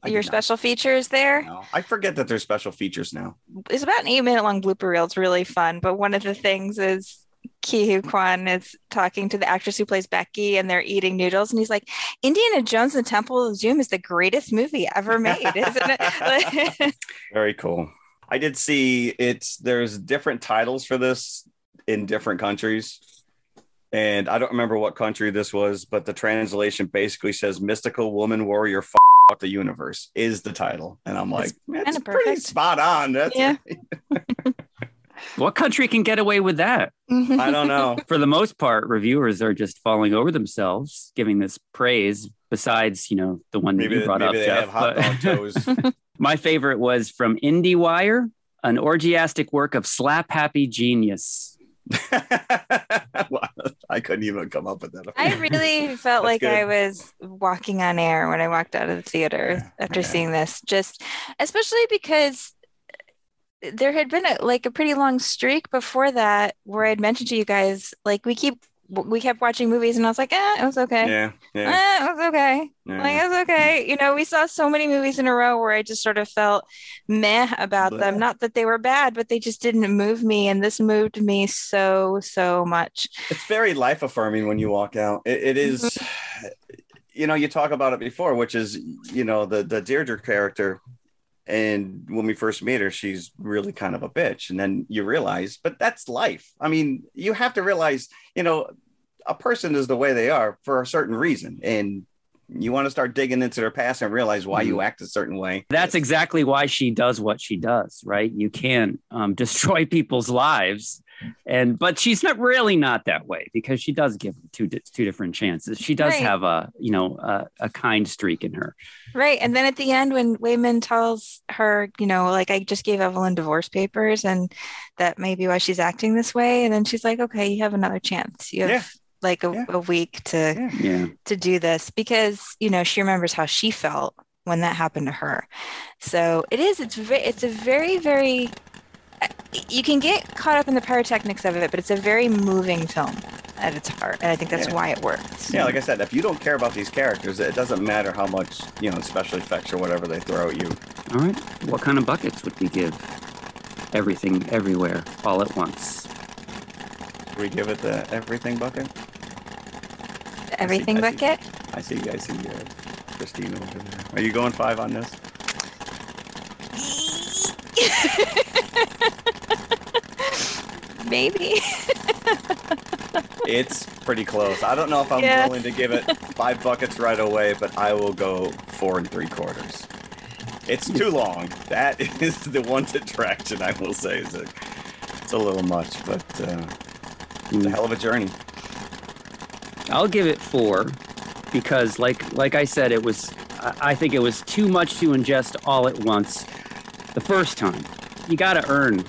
D: I
C: your
D: not
C: special features there?
D: know. I forget that there's special features now.
C: It's about an eight minute long blooper reel. It's really fun. But one of the things is Ke Quan is talking to the actress who plays Becky and they're eating noodles. And he's like, Indiana Jones and the Temple of Doom is the greatest movie ever made, isn't it?
D: Very cool. I did see it's there's different titles for this in different countries. And I don't remember what country this was, but the translation basically says mystical woman warrior f- the universe is the title. And I'm like,
C: That's
D: that's pretty
C: perfect.
D: spot on. That's
C: Yeah.
E: What country can get away with that?
D: I don't know.
E: For the most part, reviewers are just falling over themselves, giving this praise besides you know the one that you brought
D: maybe
E: up,
D: they
E: Jeff.
D: have hot
E: but-
D: dog toes.
E: My favorite was from IndieWire, an orgiastic work of slap happy genius.
D: Wow, I couldn't even come up with that.
C: I really felt like
D: good.
C: I was walking on air when I walked out of the theater
D: Yeah,
C: after
D: yeah.
C: seeing this. Just especially because there had been a like a pretty long streak before that where I'd mentioned to you guys like we keep we kept watching movies and I was like, eh, it was okay.
D: Yeah, yeah.
C: Eh, it was okay.
D: yeah.
C: Like it's okay. You know, we saw so many movies in a row where I just sort of felt meh about them. Not that they were bad, but they just didn't move me. And this moved me so, so much.
D: it's very life affirming when you walk out. It, it is,
C: Mm-hmm.
D: you know, you talk about it before, which is, you know, the the Deirdre character. And when we first meet her, she's really kind of a bitch. And then you realize, but that's life. I mean, you have to realize, you know, a person is the way they are for a certain reason. And you want to start digging into their past and realize why you act a certain way.
E: That's exactly why she does what she does, right? You can um, destroy people's lives, and but she's not really not that way because she does give two two different chances. She does
C: Right.
E: have a you know a, a kind streak in her.
C: Right. And then at the end, when Waymond tells her, you know, like, I just gave Evelyn divorce papers and that may be why she's acting this way. And then she's like, okay, you have another chance. You have
D: Yeah.
C: like a,
D: Yeah.
C: a week to
D: Yeah.
E: Yeah,
C: to do this because you know she remembers how she felt when that happened to her so it is it's very it's a very very you can get caught up in the pyrotechnics of it but it's a very moving film at its heart and i think that's
D: Yeah.
C: why it works
D: Yeah, like I said, if you don't care about these characters, it doesn't matter how much, you know, special effects or whatever they throw at you.
E: all right. What kind of buckets would we give? Everything, everywhere, all at once.
D: We give it the everything bucket.
C: everything
D: I see.
C: bucket
D: I see, I see uh, Christine over there. Are you going five on this?
C: maybe
D: It's pretty close. I don't know if I'm
C: Yeah.
D: willing to give it five buckets right away, but I will go four and three quarters. It's too long. That is the one detraction I will say. Is it, it's a little much, but uh, it's a hell of a journey.
E: I'll give it four because, like like I said, it was. I I think it was too much to ingest all at once. The first time, you got to earn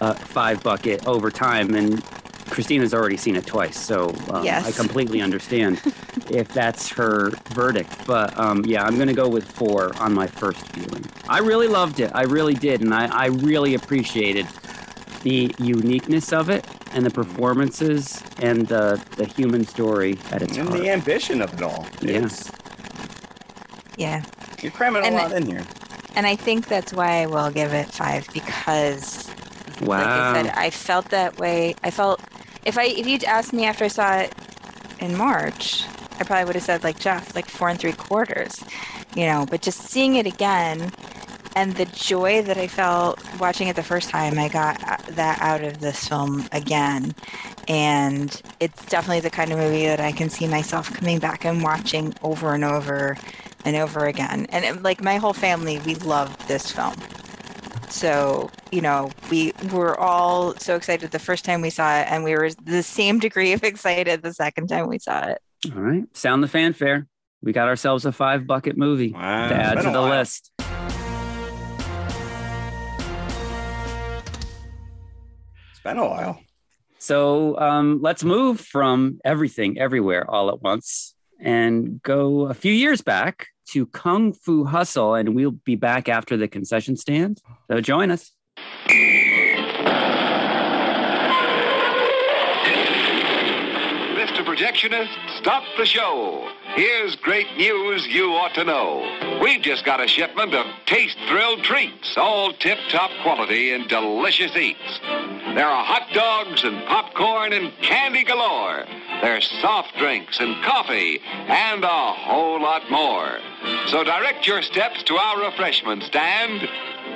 E: a five bucket over time, and Christina's already seen it twice, so um,
C: Yes.
E: I completely understand if that's her verdict. But um, yeah, I'm gonna go with four on my first viewing. I really loved it. I really did, and I, I really appreciated the uniqueness of it and the performances and the the human story at its
D: And
E: heart.
D: the ambition of it all.
E: Yeah.
C: Yeah
D: you're cramming a
C: And
D: lot in here.
C: And i think that's why i will give it five because
E: wow.
C: like I said, I felt that way. I felt if I if you'd asked me after I saw it in March, I probably would have said like Jeff, like four and three quarters, you know. But just seeing it again, and the joy that I felt watching it the first time, I got uh, that out of this film again, and it's definitely the kind of movie that I can see myself coming back and watching over and over and over again. And it- like my whole family, we loved this film. So, you know, we were all so excited the first time we saw it, and we were the same degree of excited the second time we saw it.
E: All right. Sound the fanfare. We got ourselves a five bucket movie
D: Wow.
E: to add to the
D: while.
E: list.
D: It's been a while.
E: So um, let's move from everything, everywhere, all at once, and go a few years back to Kung Fu Hustle, and we'll be back after the concession stand. So join us.
F: Mr. Projectionist, stop the show. Here's great news you ought to know. We've just got a shipment of taste thrilled treats, all tip top quality and delicious eats. There are hot dogs and popcorn and candy galore. There's soft drinks and coffee and a whole lot more. So direct your steps to our refreshment stand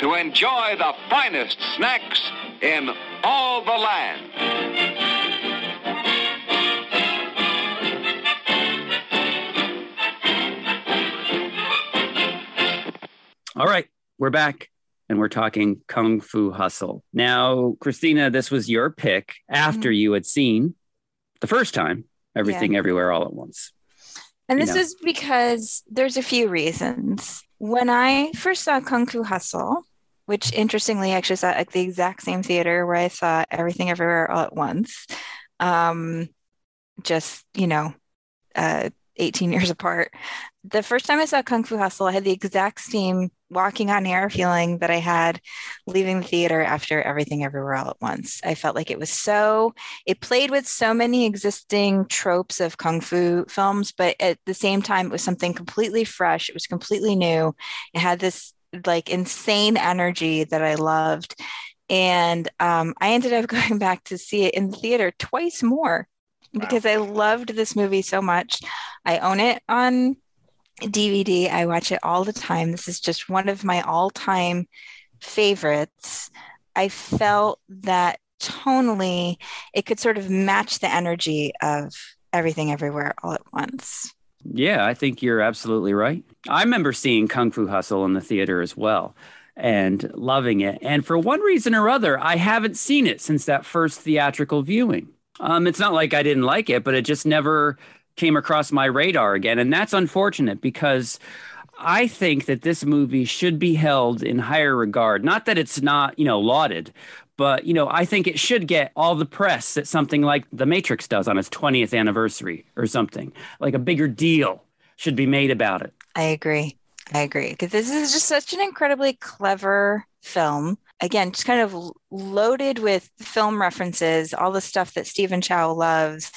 F: to enjoy the finest snacks in all the land.
E: All right, we're back and we're talking Kung Fu Hustle. Now, Christina, this was your pick after you had seen the first time Everything Everywhere All at Once.
C: And
E: You
C: this
E: know.
C: is because there's a few reasons. When I first saw Kung Fu Hustle, which interestingly I actually saw at the exact same theater where I saw Everything Everywhere All at Once, um, just, you know, uh, 18 years apart. The first time I saw Kung Fu Hustle, I had the exact same walking on air feeling that I had leaving the theater after Everything Everywhere All at Once. I felt like it was so it played with so many existing tropes of kung fu films, but at the same time, it was something completely fresh. It was completely new. It had this like insane energy that I loved. And um, I ended up going back to see it in the theater twice more because I loved this movie so much. I own it on DVD. I watch it all the time. This is just one of my all time favorites. I felt that tonally it could sort of match the energy of everything everywhere all at once.
E: Yeah, I think you're absolutely right. I remember seeing Kung Fu Hustle in the theater as well and loving it. And for one reason or other, I haven't seen it since that first theatrical viewing. Um, it's not like I didn't like it, but it just never came across my radar again. And that's unfortunate because I think that this movie should be held in higher regard. Not that it's not, you know, lauded, but you know, I think it should get all the press that something like The Matrix does on its 20th anniversary or something. Like a bigger deal should be made about it.
C: I agree. I agree. Because this is just such an incredibly clever film. Again, just kind of loaded with film references, all the stuff that Stephen Chow loves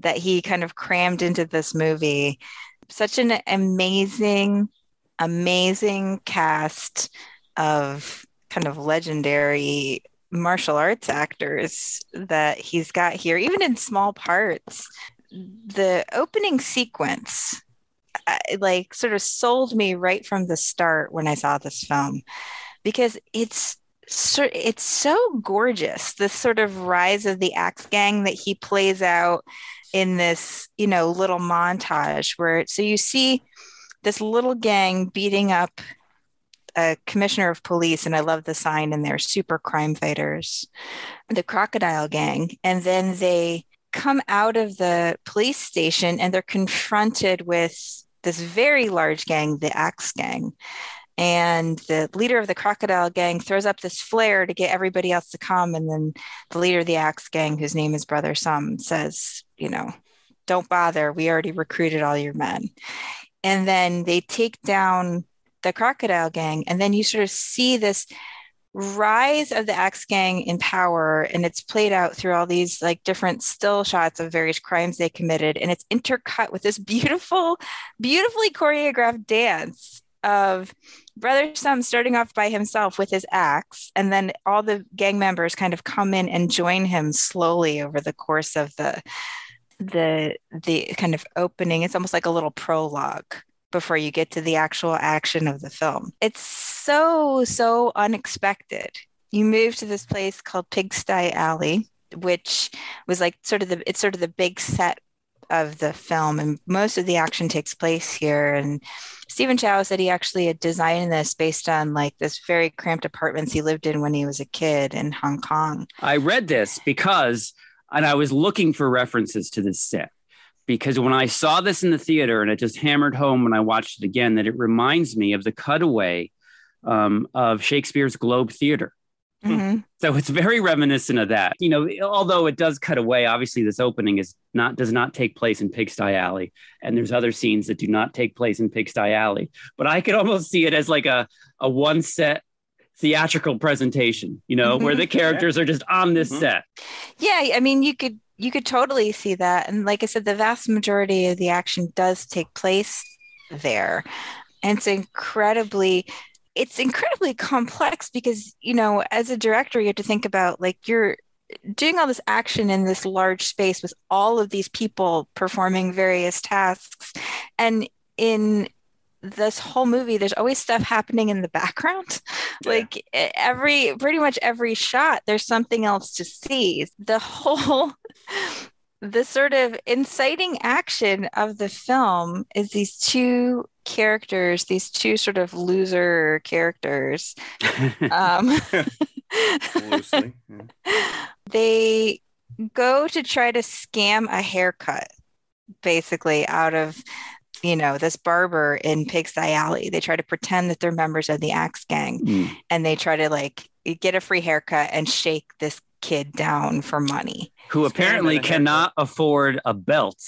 C: that he kind of crammed into this movie. Such an amazing, amazing cast of kind of legendary martial arts actors that he's got here, even in small parts. The opening sequence uh, I, like sort of sold me right from the start when I saw this film because it's so it's so gorgeous this sort of rise of the axe gang that he plays out in this you know little montage where so you see this little gang beating up a commissioner of police and I love the sign in there super crime fighters the crocodile gang and then they come out of the police station and they're confronted with this very large gang, the Axe Gang. And the leader of the Crocodile Gang throws up this flare to get everybody else to come. And then the leader of the Axe Gang, whose name is Brother Sum, says, you know, don't bother. We already recruited all your men. And then they take down the Crocodile Gang. And then you sort of see this rise of the Axe Gang in power, and it's played out through all these like different still shots of various crimes they committed, and it's intercut with this beautiful, beautifully choreographed dance of Brother Sum starting off by himself with his axe, and then all the gang members kind of come in and join him slowly over the course of the the the kind of opening. It's almost like a little prologue before you get to the actual action of the film. It's so, so unexpected. You move to this place called Pigsty Alley, which was like sort of the, it's sort of the big set of the film. And most of the action takes place here. And Stephen Chow said he actually had designed this based on like this very cramped apartments he lived in when he was a kid in Hong Kong.
E: I read this because, and I was looking for references to this set because when I saw this in the theater and it just hammered home when I watched it again that it reminds me of the cutaway um, of Shakespeare's Globe Theater.
C: Mhm.
E: So it's very reminiscent of that. You know, although it does cut away, obviously this opening is not does not take place in Pigsty Alley, and there's other scenes that do not take place in Pigsty Alley. But I could almost see it as like a a one set theatrical presentation, you know, where
C: Mhm.
E: the characters are just on this
D: Mhm.
E: set.
C: Yeah, I mean, you could you could totally see that, and like I said, the vast majority of the action does take place there, and it's incredibly, it's incredibly complex because you know, as a director, you have to think about like you're doing all this action in this large space with all of these people performing various tasks, and in this whole movie, there's always stuff happening in the background.
D: Yeah.
C: Like every, pretty much every shot, there's something else to see. The whole, the sort of inciting action of the film is these two characters, these two sort of loser characters. Um,
D: Loosely. yeah.
C: they go to try to scam a haircut basically out of you know, this barber in Pigsty Alley. They try to pretend that they're members of the Axe Gang
E: Mm.
C: and they try to like get a free haircut and shake this kid down for money.
E: Who apparently
D: him a
E: cannot afford a belt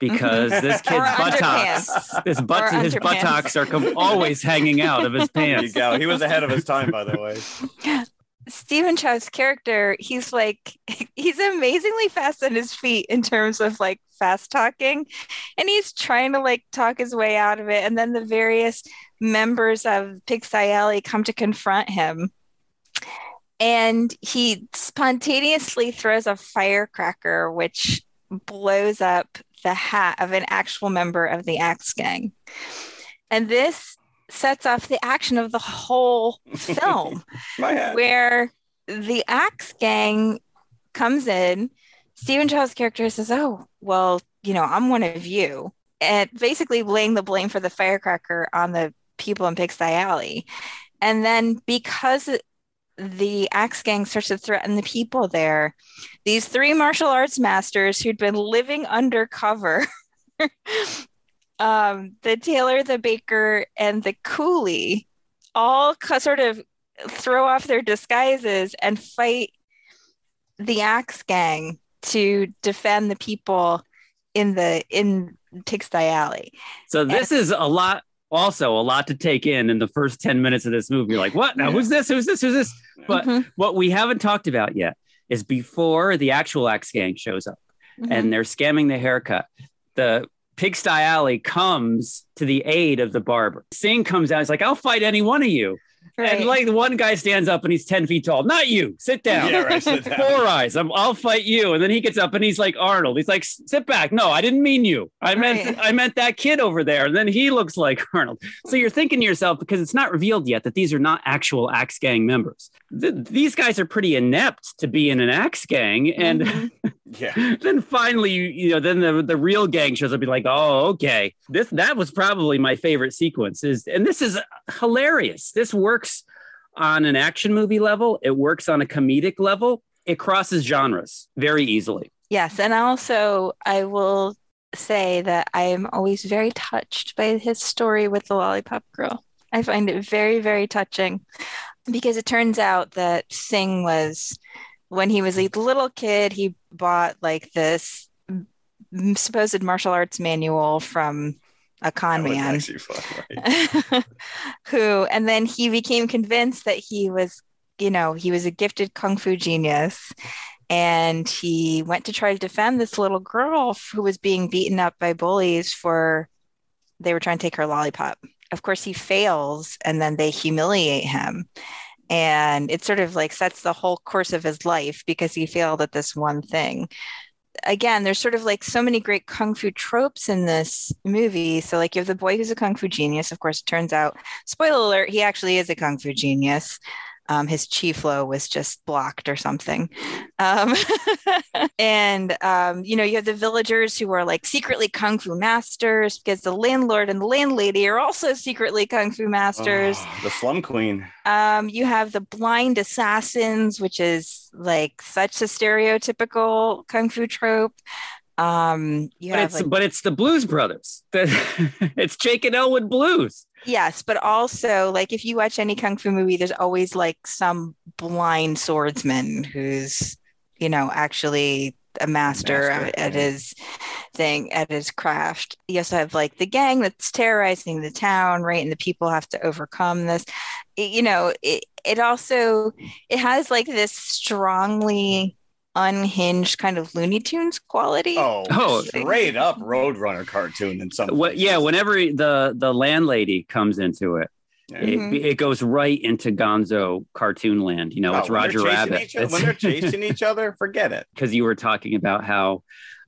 E: because mm-hmm. this kid's
C: Or
E: buttocks,
C: underpants.
E: this butt,
C: Or
E: his
C: underpants.
E: buttocks are com- always hanging out of his
D: There you
E: pants.
D: go. He was ahead of his time, by the way.
C: Stephen Chow's character, he's like, he's amazingly fast on his feet in terms of like fast talking. And he's trying to like talk his way out of it. And then the various members of Pigsty Alley come to confront him. And he spontaneously throws a firecracker, which blows up the hat of an actual member of the Axe Gang. And this sets off the action of the whole film where the axe gang comes in. Stephen chow's character says oh well you know i'm one of you and basically laying the blame for the firecracker on the people in pigsty alley. And then because the axe gang starts to threaten the people there these three martial arts masters who'd been living undercover um, the tailor the baker and the coolie all sort of throw off their disguises and fight the axe gang to defend the people in the in Pigsty Alley.
E: So this is a lot, also a lot to take in in the first 10 minutes of this movie. You're like, what? Now, who's this? Who's this? Who's this? But
C: Mhm,
E: what we haven't talked about yet is before the actual Axe Gang shows up
C: mhm.
E: and they're scamming the haircut, the Pigsty Alley comes to the aid of the barber. Sing comes out. He's like, I'll fight any one of you.
C: Right.
E: And like one guy stands up and he's 10 feet tall. Not you. Sit down.
D: Yeah, right. Sit down.
E: Four eyes. I'm, I'll fight you. And then he gets up and he's like Arnold. He's like, sit back. No, I didn't mean you. I meant
C: Right.
E: I meant that kid over there. And then he looks like Arnold. So you're thinking to yourself because it's not revealed yet that these are not actual Axe Gang members. Th- these guys are pretty inept to be in an Axe Gang, and
C: Mhm.
D: Yeah.
E: then finally, you, you know, then the, the real gang shows up. Be like, oh, okay. This that was probably my favorite sequence. Is and this is hilarious. This works on an action movie level. It works on a comedic level. It crosses genres very easily.
C: Yes, and also I will say that I am always very touched by his story with the lollipop girl. I find it very, very touching because it turns out that Sing was, when he was a little kid, he bought like this supposed martial arts manual from a con man
D: right?
C: who, and then he became convinced that he was, you know, he was a gifted kung fu genius. And he went to try to defend this little girl who was being beaten up by bullies for they were trying to take her lollipop. Of course, he fails and then they humiliate him. And it sort of like sets the whole course of his life because he failed at this one thing again, there's sort of like so many great kung fu tropes in this movie. So, like, you have the boy who's a kung fu genius. Of course, it turns out, spoiler alert, he actually is a kung fu genius. Um, his chi flow was just blocked or something. Um, and, um, you know, you have the villagers who are like secretly kung fu masters because the landlord and the landlady are also secretly kung fu masters.
D: Oh, the Slum Queen.
C: Um, you have the blind assassins, which is like such a stereotypical kung fu trope. Um, you
E: But
C: have
E: it's
C: like,
E: but it's the Blues Brothers. it's Jake and Elwood Blues.
C: Yes, but also like if you watch any kung fu movie, there's always like some blind swordsman who's, you know, actually a master,
D: Master,
C: at,
D: yeah.
C: his thing, at his craft. You also have like the gang that's terrorizing the town, right? And the people have to overcome this. It- you know, it it also it has like this strongly unhinged kind of Looney Tunes quality.
D: Oh,
E: Oh.
D: straight up Roadrunner cartoon in some.
E: What, yeah, whenever the the landlady comes into it,
D: Yeah.
E: it,
C: Mhm.
E: it goes right into Gonzo cartoon land. You know,
D: Oh,
E: it's
D: when they're
E: Roger Rabbit.
D: each other- when they're chasing each other, forget it.
E: because you were talking about how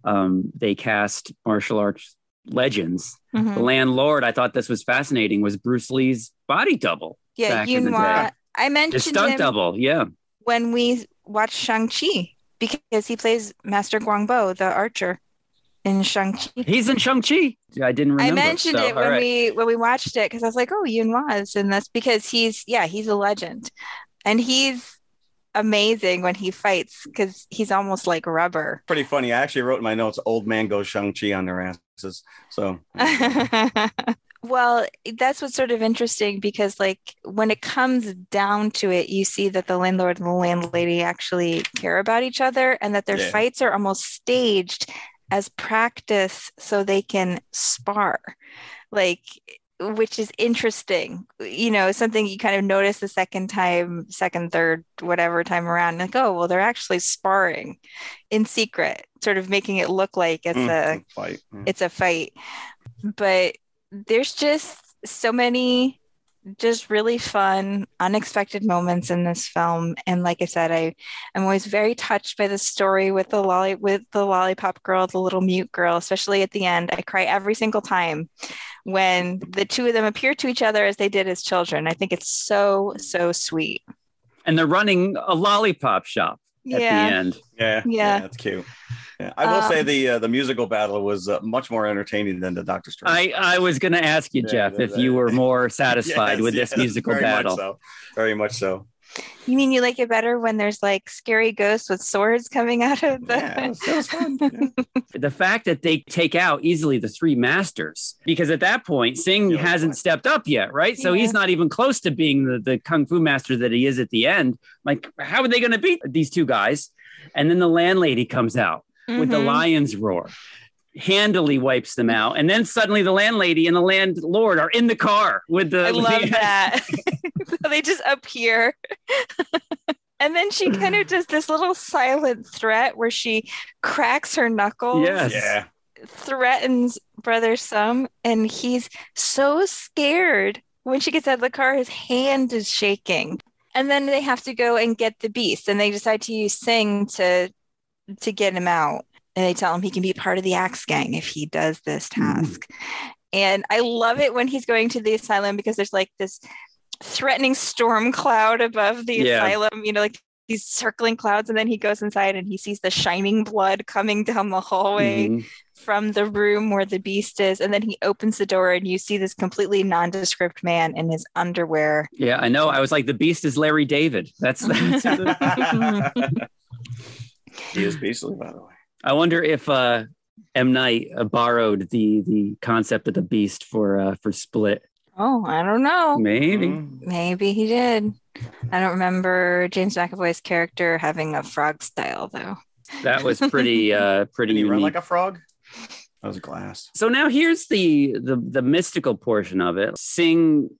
E: um, they cast martial arts legends.
C: Mhm.
E: The landlord, I thought this was fascinating, was Bruce Lee's body double,
C: Yeah,
E: back in the
C: Yuen Wah.
E: day.
C: I
E: his
C: mentioned
E: stunt
C: him
E: double. Yeah,
C: when we watched Shang-Chi because he plays Master Guangbo, the archer in Shang-Chi.
E: he's in Shang Chi. Yeah, I didn't remember.
C: I mentioned
E: so,
C: it when
E: all right.
C: we when we watched it because I was like, oh, Yuen Wah is in this because he's yeah, he's a legend. And he's amazing when he fights because he's almost like rubber.
D: Pretty funny. I actually wrote in my notes, "Old man goes Shang Chi on their asses." So
C: well, that's what's sort of interesting because, like, when it comes down to it, you see that the landlord and the landlady actually care about each other and that their
D: Yeah.
C: fights are almost staged as practice so they can spar. Like, which is interesting, you know, something you kind of notice the second time, second, third, whatever time around. Like, oh, well, they're actually sparring in secret, sort of making it look like it's
D: mm,
C: a
D: fight. Mm.
C: it's a fight. But there's just so many just really fun, unexpected moments in this film. And like I said, I I'm always very touched by the story with the lolly with the lollipop girl, the little mute girl, especially at the end. I cry every single time when the two of them appear to each other as they did as children. I think it's so, so sweet.
E: And they're running a lollipop shop at
C: Yeah.
E: the end.
D: Yeah,
C: Yeah.
D: that's cute. Yeah, I will say
C: Um,
D: the uh, the musical battle was uh, much more entertaining than the Doctor Strange.
E: I, I was going to ask you,
D: Yeah,
E: Jeff,
D: that-
E: if you were more satisfied
D: Yes,
E: with this
D: yes,
E: musical
D: very
E: battle.
D: Much so. Very much so.
C: You mean you like it better when there's like scary ghosts with swords coming out of the
D: Yeah, it was, it was fun. Yeah.
E: The fact that they take out easily the three masters, because at that point, Sing
D: Yeah,
E: hasn't
D: right.
E: stepped up yet, right? So
C: Yeah.
E: he's not even close to being the, the kung fu master that he is at the end. Like, how are they going to beat these two guys? And then the landlady comes out with the
C: Mhm.
E: lion's roar, handily wipes them out. And then suddenly the landlady and the landlord are in the car with the.
C: I love that. They just appear. and then she kind of does this little silent threat where she cracks her knuckles,
E: Yes.
D: yeah.
C: threatens Brother Sum, and he's so scared. When she gets out of the car, his hand is shaking. And then they have to go and get the beast, and they decide to use Sing to to get him out. And they tell him he can be part of the Axe Gang if he does this task. And I love it when he's going to the asylum because there's like this threatening storm cloud above the
E: Yeah.
C: asylum, you know, like these circling clouds. And then he goes inside and he sees the shining blood coming down the hallway
E: Mhm.
C: from the room where the beast is. And then he opens the door and you see this completely nondescript man in his underwear.
E: Yeah, I know. I was like, the beast is Larry David. That's, that's
D: he is beastly, by the way.
E: I wonder if uh, M Night uh, borrowed the the concept of the beast for uh, for Split.
C: Oh, I don't know.
E: Maybe.
D: Mm.
C: Maybe he did. I don't remember James McAvoy's character having a frog style though.
E: That was pretty uh, pretty
D: Did he run like a frog? That was glass.
E: so now here's the the the mystical portion of it. Sing,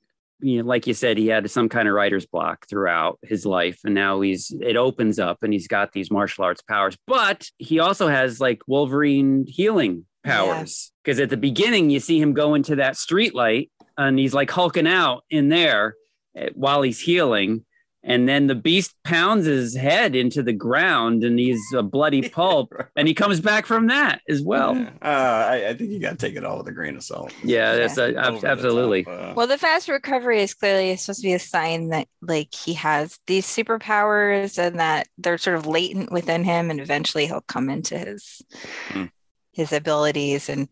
E: you know, like you said, he had some kind of writer's block throughout his life, and now he's it opens up, and he's got these martial arts powers. But he also has like Wolverine healing powers because at the beginning you see him go into that street light, and he's like hulking out in there eh, while he's healing. And then the beast pounds his head into the ground, and he's a bloody pulp. and he comes back from that as well.
D: Yeah. Uh, I, I think you got to take it all with a grain of salt.
E: Yeah, that's uh,
D: Over
E: ab-
D: the
E: absolutely.
D: top, uh,
C: Well, the fast recovery is clearly supposed to be a sign that like he has these superpowers and that they're sort of latent within him and eventually he'll come into his
D: Hmm.
C: his abilities and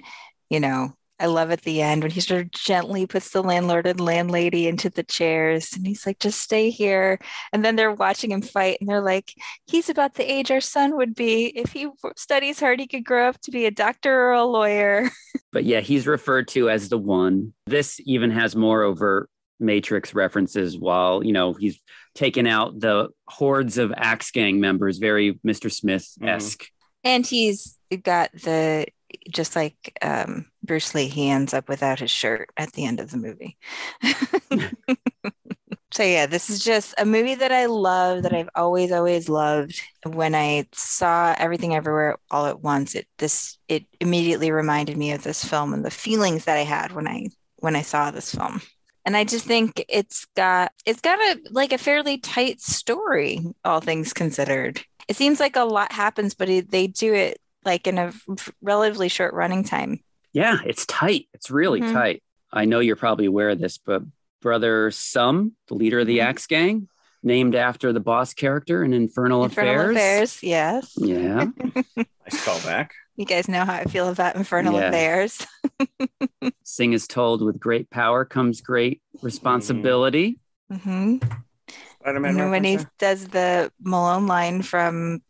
C: you know I love at the end when he sort of gently puts the landlord and landlady into the chairs and he's like, just stay here. And then they're watching him fight and they're like, he's about the age our son would be. If he studies hard, he could grow up to be a doctor or a lawyer.
E: But yeah, he's referred to as the one. This even has more overt Matrix references while, you know, he's taken out the hordes of Axe Gang members, very Mr. Smith esque.
C: And he's got the just like um, Bruce Lee, he ends up without his shirt at the end of the movie. so yeah, this is just a movie that I love that I've always always loved. When I saw Everything Everywhere All at Once, it this it immediately reminded me of this film and the feelings that I had when I when I saw this film. And I just think it's got it's got a like a fairly tight story, all things considered. It seems like a lot happens, but it, they do it like in a relatively short running time.
E: Yeah, it's tight. It's really
C: Mhm.
E: tight. I know you're probably aware of this, but Brother Sum, the leader of the
C: Mhm.
E: Axe Gang, named after the boss character in Infernal,
C: Infernal
E: Affairs.
C: Affairs, yes.
E: Yeah.
D: nice callback.
C: You guys know how I feel about Infernal
E: Yeah.
C: Affairs.
E: Sing is told with great power comes great responsibility.
C: hmm
D: Spider-Man
C: And when he
D: reference
C: does the Malone line from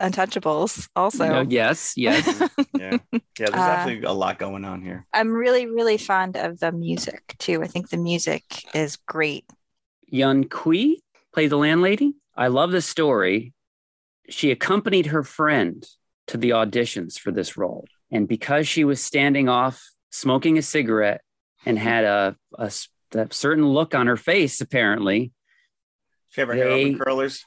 C: Untouchables, also.
E: No, yes, yes.
D: yeah, yeah. There's
C: Uh,
D: actually a lot going on here.
C: I'm really, really fond of the music too. I think the music is great.
E: Yuen Qiu played the landlady. I love the story. She accompanied her friend to the auditions for this role. And because she was standing off smoking a cigarette and had a a certain look on her face, apparently,
D: She have her hair up in curlers.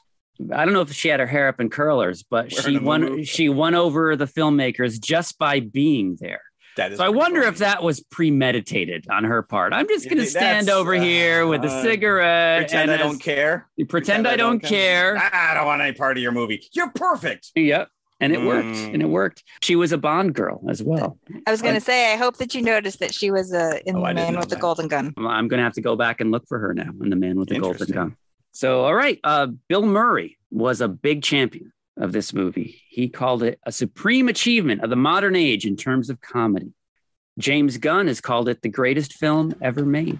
E: I don't know if she had her hair up in curlers, but
D: Wearing
E: she won
D: muumuu.
E: she won over the filmmakers just by being there.
D: That is
E: So I wonder
D: funny.
E: if that was premeditated on her part. I'm just going to stand
D: that's,
E: over here with a
D: uh,
E: cigarette
D: pretend
E: and
D: I
E: as-
D: don't care.
E: you pretend I don't care.
D: I don't want any part of your movie. You're perfect.
E: Yep. And it worked.
D: Mm.
E: And it worked. She was a Bond girl as well.
C: I was going to say, I hope that you noticed that she was uh, in
D: Oh, I
C: The
D: didn't
C: Man
D: know
C: with the
D: that.
C: Golden Gun.
E: I'm going to have to go back and look for her now in The Man with the Golden Gun. So, all right. Uh, Bill Murray was a big champion of this movie. He called it a supreme achievement of the modern age in terms of comedy. James Gunn has called it the greatest film ever made.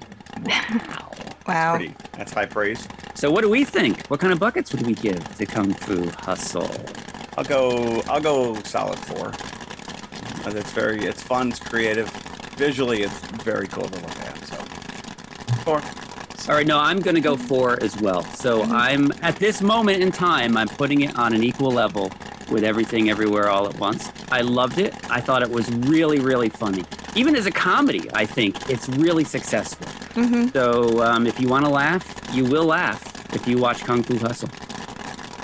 C: Wow.
D: Pretty. That's high praise.
E: So, what do we think? What kind of buckets would we give to Kung Fu Hustle?
D: I'll go. I'll go solid four. It's very. It's fun. It's creative. Visually, it's very cool to look at. So four.
E: All right, no, I'm going to go four as well. So I'm at this moment in time, I'm putting it on an equal level with everything everywhere all at once. I loved it. I thought it was really, really funny. Even as a comedy, I think it's really successful.
C: hmm
E: So um, if you want to laugh, you will laugh if you watch Kung Fu Hustle.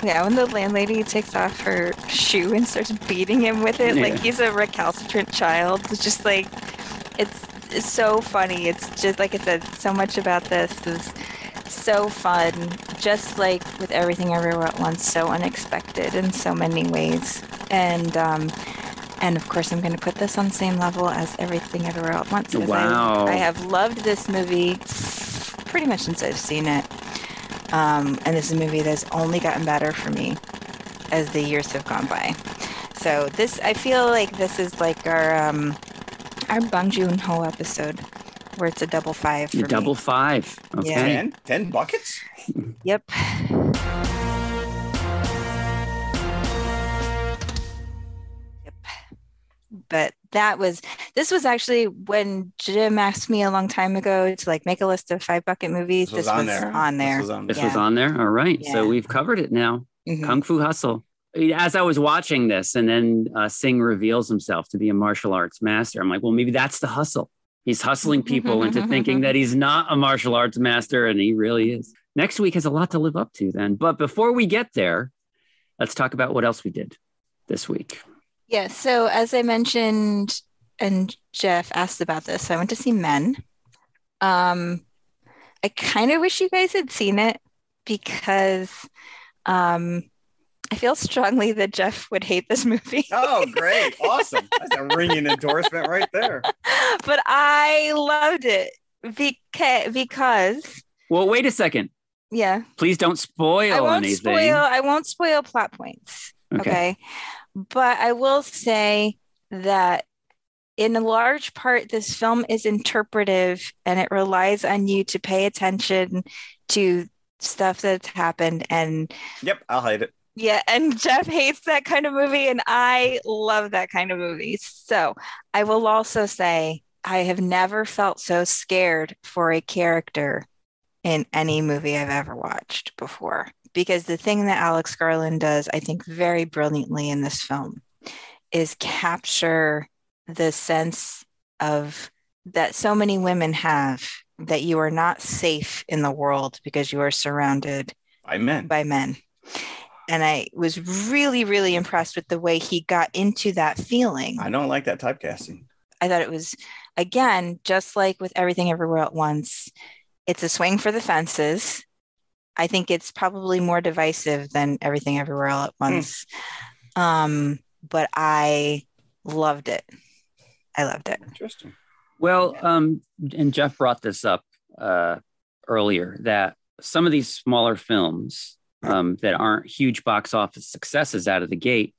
C: Yeah, when the landlady takes off her shoe and starts beating him with it, like he's a recalcitrant child. It's just like, it's, it's so funny. It's just, like I said, so much about this is so fun. Just like with everything everywhere at once, so unexpected in so many ways. And, um, and of course, I'm going to put this on the same level as everything everywhere at once. 'cause I-
E: Wow.
C: I have loved this movie pretty much since I've seen it. Um, and this is a movie that's only gotten better for me as the years have gone by. So this, I feel like this is like our um, our Bong Joon Ho episode, where it's a double five. For
E: You
C: me.
E: double five. Okay.
C: Yeah.
D: Ten. Ten buckets.
C: Yep. Yep. But that was this was actually when Jim asked me a long time ago to like make a list of five bucket movies.
D: This was on there.
C: on there.
D: This was on there.
E: This
D: there.
E: was on there. All right. So we've covered it now.
C: Mhm.
E: Kung Fu Hustle. As I was watching this, and then uh, Sing reveals himself to be a martial arts master, I'm like, well, maybe that's the hustle. He's hustling people into thinking that he's not a martial arts master, and he really is. Next week has a lot to live up to, then. But before we get there, let's talk about what else we did this week.
C: Yeah, so as I mentioned, and Jeff asked about this, I went to see Men. Um, I kind of wish you guys had seen it because um, I feel strongly that Jeff would hate this movie.
D: Oh, great! Awesome. That's a ringing endorsement right there.
C: but I loved it because, because
E: Well, wait a second.
C: yeah,
E: Please don't spoil
C: I won't
E: anything.
C: spoil. I won't spoil plot points.
E: Okay.
C: Okay. But I will say that in a large part, this film is interpretive and it relies on you to pay attention to stuff that's happened. And
D: Yep, I'll hide it.
C: Yeah, and Jeff hates that kind of movie, and I love that kind of movie. So I will also say I have never felt so scared for a character in any movie I've ever watched before. Because the thing that Alex Garland does, I think, very brilliantly in this film is capture the sense of that so many women have that you are not safe in the world because you are surrounded
D: I meant.
C: by men. And I was really, really impressed with the way he got into that feeling.
D: I don't like that typecasting.
C: I thought it was, again, just like with everything everywhere at once, it's a swing for the fences. I think it's probably more divisive than everything everywhere all at once. Um, but I loved it. I loved it.
D: Interesting.
E: Well, um, and Jeff brought this up uh, earlier that some of these smaller films um, that aren't huge box office successes out of the gate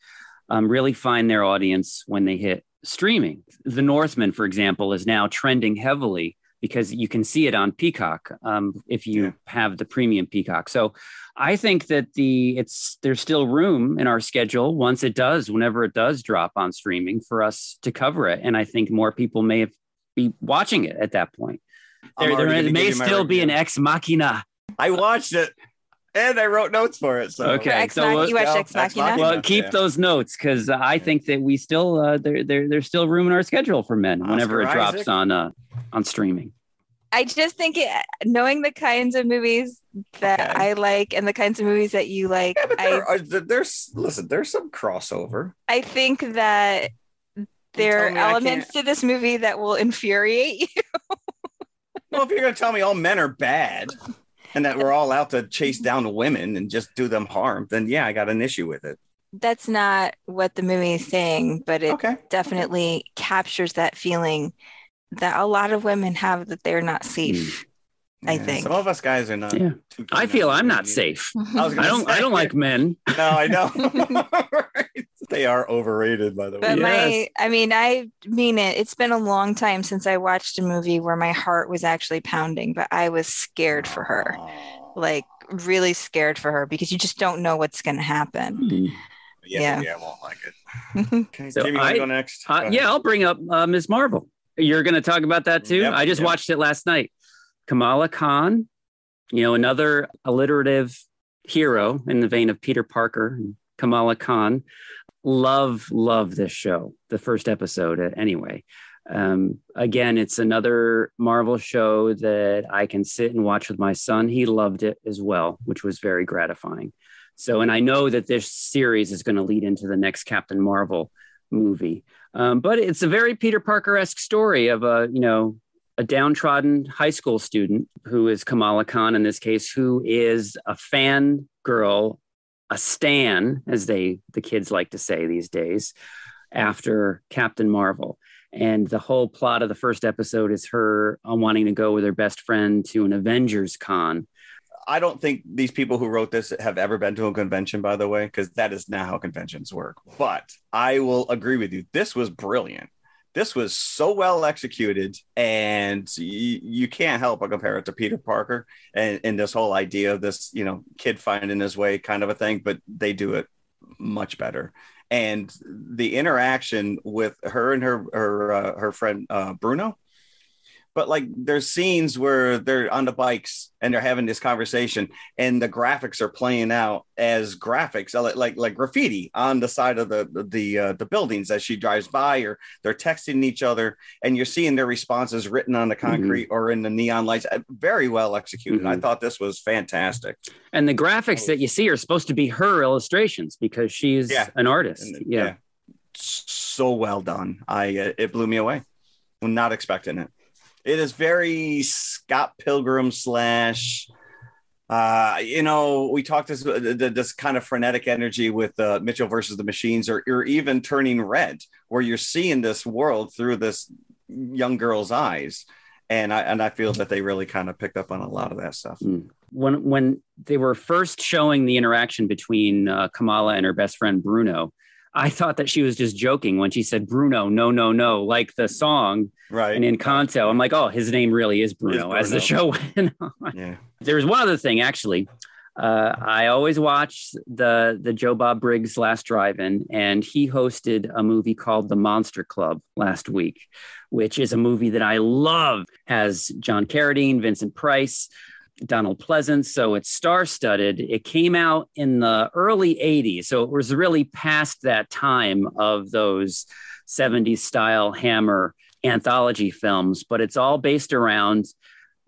E: um, really find their audience when they hit streaming. The Northman, for example, is now trending heavily because you can see it on Peacock um, if you
D: Yeah.
E: have the premium Peacock. So I think that the it's there's still room in our schedule once it does, whenever it does drop on streaming, for us to cover it. And I think more people may have, be watching it at that point. There, there may
D: give you my
E: still be an ex machina.
D: I watched it and I wrote notes for it. So
E: Okay,
C: Ex
E: so we'll-
C: you watched
D: Yeah,
C: Ex
D: Ex
C: Machina?
D: Machina.
E: Well, keep
D: Yeah.
E: those notes because I think that we still uh, there, there there's still room in our schedule for men whenever it
D: Oscar
E: drops
D: Isaac.
E: on uh, on streaming.
C: I just think it, knowing the kinds of movies that
D: Okay.
C: I like and the kinds of movies that you like,
D: Yeah, but
C: I
D: are, there's listen, there's some crossover.
C: I think that there are
D: telling me I
C: elements to this movie that will infuriate you.
D: Well, if you're gonna tell me all men are bad and that we're all out to chase down women and just do them harm, then yeah, I got an issue with it.
C: That's not what the movie is saying, but it
D: Okay.
C: definitely captures that feeling that a lot of women have that they're not safe. Hmm. I
D: Yeah,
C: think.
D: some of us guys are not.
E: Yeah.
D: too
E: I feel I'm not
D: movies.
E: safe.
D: I, was
E: I don't I don't like men.
D: No, I know. Right. They are overrated, by the way.
C: But my, I mean, I mean it. It's been a long time since I watched a movie where my heart was actually pounding, but I was scared for her, like really scared for her because you just don't know what's going to happen.
D: Yeah,
C: Yeah.
D: yeah, I won't like it. Okay,
E: So
D: Jimmy, you wanna
E: I-
D: go next? Go
E: Uh,
D: ahead.
E: yeah, I'll bring up uh, Ms. Marvel. You're going to talk about that too.
D: Yep,
E: I just
D: yep.
E: watched it last night. Kamala Khan, you know, another alliterative hero in the vein of Peter Parker and Kamala Khan. Love, love this show. The first episode, uh, anyway. Um, again, it's another Marvel show that I can sit and watch with my son. He loved it as well, which was very gratifying. So, and I know that this series is going to lead into the next Captain Marvel movie. Um, but it's a very Peter Parker esque story of a, you know, a downtrodden high school student who is Kamala Khan in this case, who is a fan girl, a stan, as they the kids like to say these days, after Captain Marvel. And the whole plot of the first episode is her uh, wanting to go with her best friend to an Avengers con.
D: I don't think these people who wrote this have ever been to a convention, by the way, because that is not how conventions work. But I will agree with you. This was brilliant. This was so well executed, and you, you can't help but compare it to Peter Parker and, and this whole idea of this, you know, kid finding his way kind of a thing. But they do it much better. And the interaction with her and her her uh, her friend uh, Bruno, but like there's scenes where they're on the bikes and they're having this conversation and the graphics are playing out as graphics like like, like graffiti on the side of the the uh, the buildings as she drives by or they're texting each other and you're seeing their responses written on the concrete or in the neon lights Uh, very well executed i
E: Mhm.
D: thought this was fantastic
E: And the graphics that you see are supposed to be her illustrations because she's
D: Yeah.
E: an artist.
D: And,
E: yeah.
D: so well done i uh, it blew me away i'm not expecting it it is very scott pilgrim slash uh you know we talked this uh, this kind of frenetic energy with uh, mitchell versus the machines or, or even turning red where you're seeing this world through this young girl's eyes. And i and i feel that they really kind of picked up on a lot of that stuff.
E: When when they were first showing the interaction between uh, Kamala and her best friend Bruno, I thought that she was just joking when she said Bruno, no, no, no, like the song.
D: right
E: Encanto, I'm like, oh, his name really is Bruno, as the show went on.
D: yeah
E: There's one other thing actually. Uh, I always watch the the Joe Bob Briggs Last Drive-In, and he hosted a movie called The Monster Club last week, which is a movie that I love. Has John Carradine, Vincent Price, Donald Pleasence, so it's star-studded. It came out in the early '80s, so it was really past that time of those '70s style Hammer anthology films, but it's all based around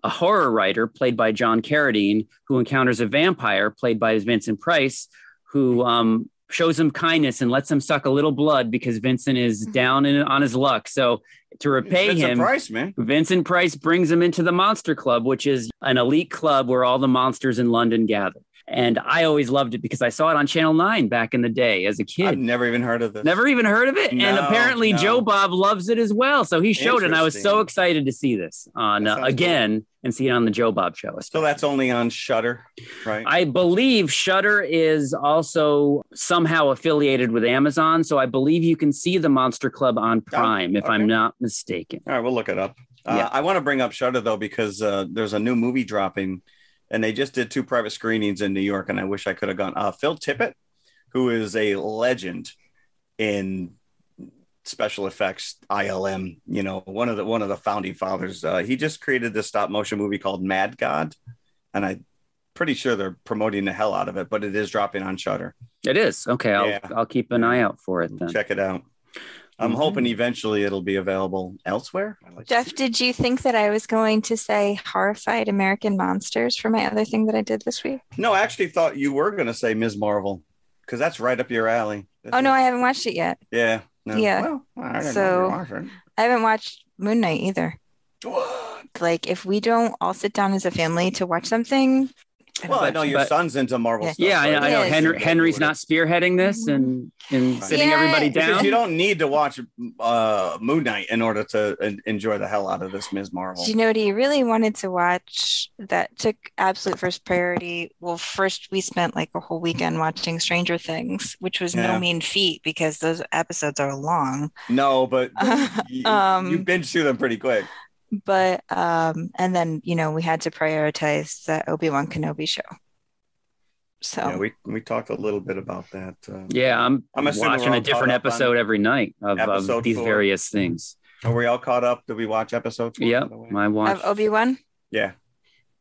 E: a horror writer played by John Carradine who encounters a vampire played by Vincent Price who um, shows him kindness and lets him suck a little blood because Vincent is mm-hmm. down in, on his luck. So to repay
D: Vincent
E: him,
D: price man
E: Vincent Price brings him into the Monster Club, which is an elite club where all the monsters in London gather. And I always loved it because I saw it on Channel 9 back in the day as a kid.
D: i've never even heard of this
E: Never even heard of it. and apparently
D: no.
E: Joe Bob loves it as well. So he showed it. And I was so excited to see this on uh, again and see it on the Joe Bob show.
D: So that's only on Shudder, right?
E: I believe Shudder is also somehow affiliated with Amazon. So I believe you can see the Monster Club on Prime, if
D: okay.
E: I'm not mistaken.
D: All right, we'll look it up. Uh,
E: Yeah.
D: I want to bring up Shudder though because uh, there's a new movie dropping, and they just did two private screenings in New York, and I wish I could have gone. Uh, Phil Tippett, who is a legend in special effects ILM, you know, one of the one of the founding fathers. Uh, he just created this stop motion movie called Mad God, and I'm pretty sure they're promoting the hell out of it, but it is dropping on Shudder.
E: It is okay. I'll
D: Yeah.
E: I'll keep an eye out for it then.
D: Check it out. I'm
E: Mhm.
D: hoping eventually it'll be available elsewhere. Like
C: Jeff, did you think that I was going to say horrified American monsters for my other thing that I did this week?
D: No, I actually thought you were going to say Ms. Marvel because that's right up your alley.
C: Oh no, I haven't watched it yet.
D: yeah. No.
C: Yeah.
D: Well, I didn't
C: So-
D: know you watched it.
C: I haven't watched Moon Knight either. Like if we don't all sit down as a family to watch something,
D: Well, I know your
E: but-
D: son's into Marvel
C: Yeah.
D: stuff.
E: Yeah, I,
D: right?
E: I know.
C: Yes.
E: Henry, Henry's not spearheading this and and sitting
C: Yeah.
E: everybody
D: Because
E: down.
D: you don't need to watch uh, Moon Knight in order to en- enjoy the hell out of this Ms. Marvel.
C: do you know what he really wanted to watch that took absolute first priority? Well, first we spent like a whole weekend watching Stranger Things, which was
D: Yeah.
C: no mean feat because those episodes are long.
D: No, but you,
C: Um,
D: you binge through them pretty quick.
C: But um, and then you know we had to prioritize the Obi-Wan Kenobi show. So
D: Yeah, we, we talked a little bit about that. Uh,
E: yeah, I'm,
D: I'm assuming
E: watching a different
D: caught up on
E: episode every night of, of these
D: four.
E: various things.
D: Are we all caught up? Did we watch episode four?
E: Yep,
D: by the way?
E: I watched.
C: of Obi-Wan,
D: Yeah.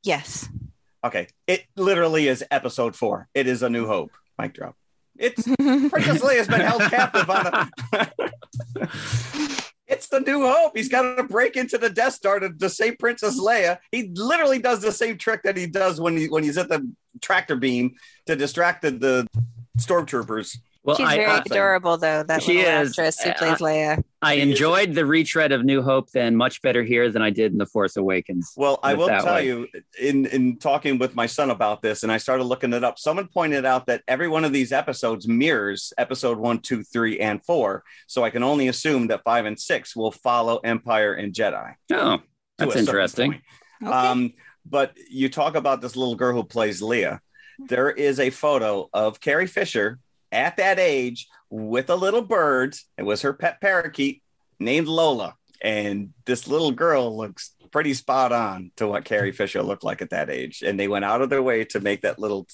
C: yes.
D: Okay. It literally is episode four. It is a new hope. Mic drop. It's Princess Leia's been held captive on a. it's the new hope. He's got to break into the Death Star to, to save Princess Leia. He literally does the same trick that he does when he when he's at the tractor beam to distract the, the stormtroopers.
E: Well,
C: She's
E: I,
C: very
E: I,
C: adorable, though. That
E: She
C: little
E: is.
C: actress who
E: Uh,
C: plays Leia.
E: I enjoyed the retread of New Hope then much better here than I did in The Force Awakens.
D: Well, I will tell
E: way.
D: you, in in talking with my son about this, and I started looking it up. Someone pointed out that every one of these episodes mirrors episode one, two, three, and four. So I can only assume that five and six will follow Empire and Jedi.
E: Oh, that's interesting.
C: Okay.
D: Um, but you talk about this little girl who plays Leia. There is a photo of Carrie Fisher at that age with a little bird. It was her pet parakeet named Lola. And this little girl looks pretty spot on to what Carrie Fisher looked like at that age. And they went out of their way to make that little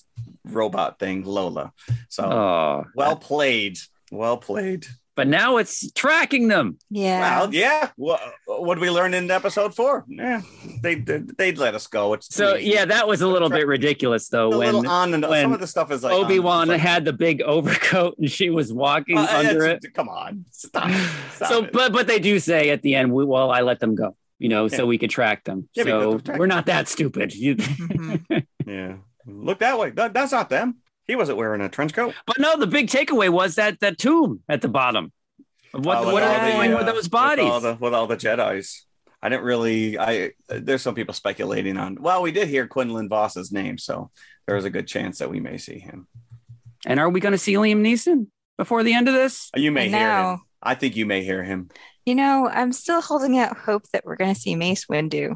D: robot thing Lola. So
E: Oh,
D: well played. Well played.
E: But now it's tracking them.
C: yeah.
D: Well, yeah. What, what did we learn in episode four? Yeah, they, they they'd let us go. It's
E: So
D: too easy.
E: yeah, that was a little bit ridiculous though
D: a
E: when
D: on and
E: when
D: some of the stuff is like
E: Obi Wan
D: like-
E: had the big overcoat and she was walking
D: Uh,
E: under it.
D: Come on, stop. Stop
E: so
D: it.
E: but but they do say at the end we, well i let them go you know
D: Yeah.
E: so we could track them
D: Yeah,
E: so
D: could track
E: we're not that stupid You-
C: Mhm.
D: yeah, look that way. That, that's not them. He wasn't wearing a trench coat.
E: but no the big takeaway was that that tomb at the bottom what,
D: Uh,
E: what are they doing
C: uh,
E: with those
D: With
E: bodies
D: all the, with all the Jedi's. I didn't really. I there's some people speculating on. Well, we did hear Quinlan Vos's name, so there is a good chance that we may see him.
E: and are we going to see liam neeson before the end of this
D: You may
C: And
D: hear
C: now-
D: him. I think you may hear him.
C: You know, I'm still holding out hope that we're going to see Mace Windu.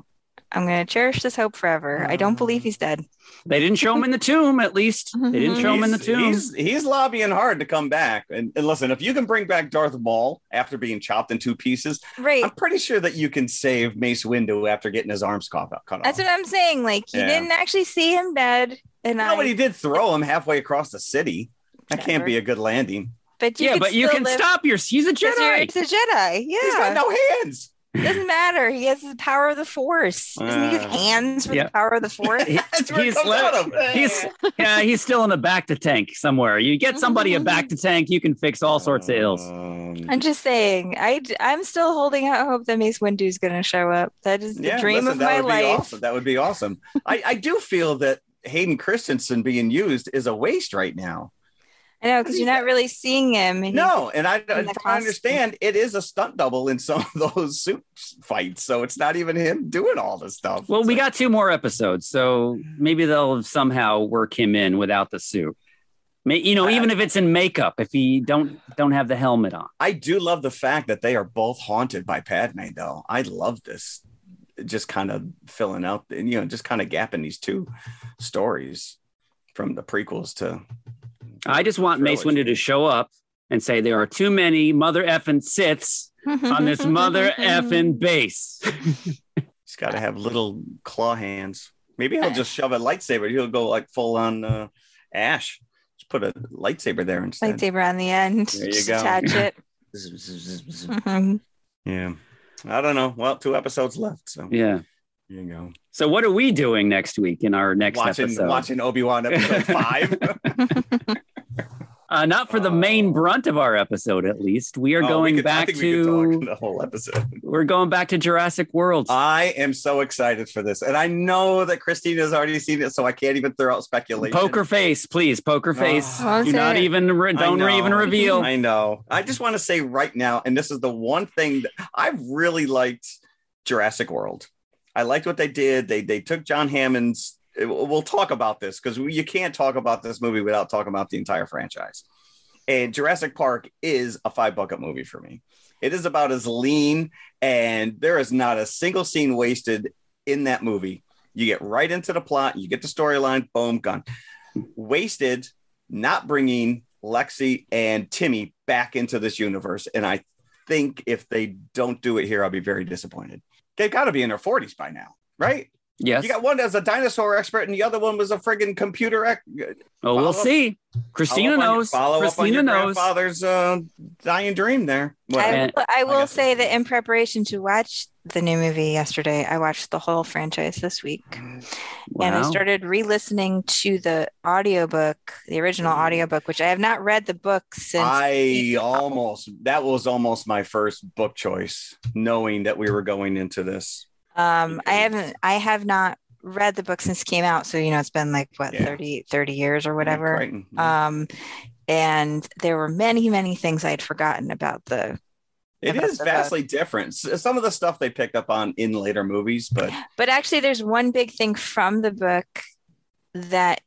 C: I'm going to cherish this hope forever. I don't believe he's dead.
E: they didn't show him in the tomb at least they mm-hmm. didn't show him in the tomb
D: He's, he's lobbying hard to come back. And, and listen, if you can bring back Darth Maul after being chopped in two pieces,
C: Right.
D: I'm pretty sure that you can save Mace Windu after getting his arms cut off.
C: That's what I'm saying. Like, you
D: Yeah.
C: didn't actually see him dead. And I,
D: Nobody did throw him halfway across the city. That can't be a good landing.
C: but you
E: yeah but you can
C: live-
E: stop your he's a jedi
C: He's a Jedi.
D: Yeah, He's got no hands.
C: Doesn't matter. He has the power of the Force. Doesn't he have
D: Uh,
C: hands for
E: yeah.
C: the power of the Force?
D: That's where
E: he's
D: it comes
E: le-
D: out of.
E: he's yeah he's still in the bacta tank somewhere you get somebody a bacta tank you can fix all sorts of ills
D: Um,
C: I'm just saying. I I'm still holding out hope that Mace Windu's going to show up. That is the
D: yeah,
C: dream
D: listen,
C: of
D: that
C: my
D: would be
C: life.
D: awesome. That would be awesome. I, I do feel that Hayden Christensen being used is a waste right now.
C: I know because you're not really seeing him.
D: No, and I,
C: in the
D: I understand it is a stunt double in some of those suit fights, so it's not even him doing all this stuff.
E: Well,
D: It's
E: we
D: like-
E: got two more episodes, so maybe they'll somehow work him in without the suit. May, you know, even if it's in makeup, if he don't don't have the helmet on.
D: I do love the fact that they are both haunted by Padme, though. I love this, just kind of filling out, you know, just kind of gapping these two stories from the prequels to.
E: I just want Mace Windu to show up and say there are too many mother effing Siths on this mother effing base.
D: He's got to have little claw hands. Maybe he'll just shove a lightsaber. He'll go like full on uh, Ash. Just put a lightsaber there instead.
C: Lightsaber on the end.
D: There you
C: Just
D: go.
C: attach it. Mhm.
D: yeah. I don't know. Well, two episodes left. So
E: Yeah.
D: There you go.
E: So what are we doing next week in our next
D: watching
E: episode?
D: watching Obi Wan episode five.
E: Uh, not for the main brunt of our episode, at least. We are
D: Oh, we
E: going
D: could- I
E: back
D: think we
E: to
D: talk the whole episode.
E: we're going back to Jurassic World.
D: I am so excited for this, and I know that Christina's already seen it, so I can't even throw out speculation.
E: poker face, please. Poker face.
C: Oh,
E: Do not
C: it.
E: even re- don't
D: know.
E: even reveal.
D: I know. I just want to say right now, and this is the one thing that I've really liked Jurassic World. I liked what they did. They they took John Hammond's. We'll talk about this because you can't talk about this movie without talking about the entire franchise. And Jurassic Park is a five bucket movie for me. It is about as lean, and there is not a single scene wasted in that movie. You get right into the plot, you get the storyline, boom, gone. Wasted not bringing Lexi and Timmy back into this universe. And I think if they don't do it here, I'll be very disappointed. They've got to be in their 40s by now, right?
E: Yes.
D: You got one as a dinosaur expert, and the other one was a friggin' computer. Ex-
E: oh, we'll
D: up-
E: see. Christina
D: follow up on your-
E: knows.
D: Follow up on
E: Christina
D: your
E: knows.
D: grandfather's uh, dying dream there. Well,
C: I,
E: And-
C: will- I will
D: guess-
C: say that in preparation to watch the new movie yesterday, I watched the whole franchise this week. And I started re-listening to the audiobook, the original audiobook, which I have not read the book since.
D: I almost that was almost my first book choice, knowing that we were going into this.
C: Um, I haven't, I have not read the book since it came out. So, you know, it's been like what,
D: Yeah.
C: 30, 30 years or whatever.
D: Crichton.
C: Um, and there were many, many things I had forgotten about the,
D: it is
C: about
D: is
C: the
D: vastly different. Some of the stuff they picked up on in later movies, but
C: but actually there's one big thing from the book that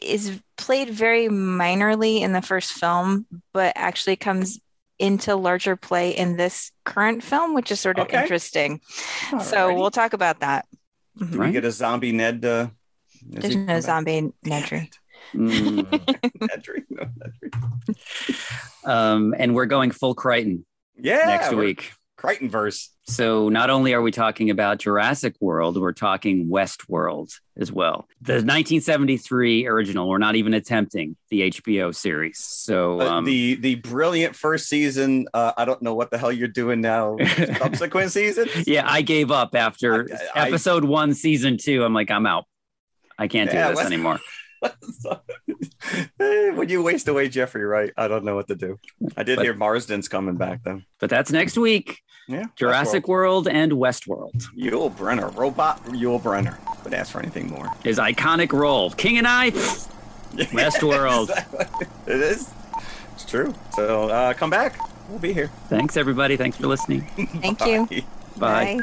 C: is played very minorly in the first film, but actually comes into larger play in this current film, which is sort of
D: Okay.
C: interesting. So we'll talk about that.
D: Do
E: Right.
D: we get a zombie Ned? Uh,
C: There's no zombie Nedry.
E: Mm.
D: Nedry? No, Nedry.
E: um, and we're going full Crichton
D: Yeah,
E: next week.
D: Crichton verse.
E: So not only are we talking about Jurassic World, we're talking Westworld as well. The 1973 original. We're not even attempting the HBO series. So um,
D: the the brilliant first season. Uh, I don't know what the hell you're doing now. Subsequent seasons.
E: yeah, I gave up after
D: I- I-
E: episode one, season two. I'm like, I'm out. I can't do
D: Yeah,
E: this anymore.
D: when you waste away Jeffrey Wright, I don't know what to do. I did
E: But-
D: hear Marsden's coming back though.
E: But that's next week.
D: Yeah,
E: Jurassic World and Westworld.
D: Yul Brynner, robot Yul Brynner. Would ask for anything more.
E: His iconic role. King and I. pff, Westworld.
D: it is. It's true. So uh, come back. We'll be here.
E: Thanks, everybody. Thanks for listening.
C: Thank you.
E: Bye.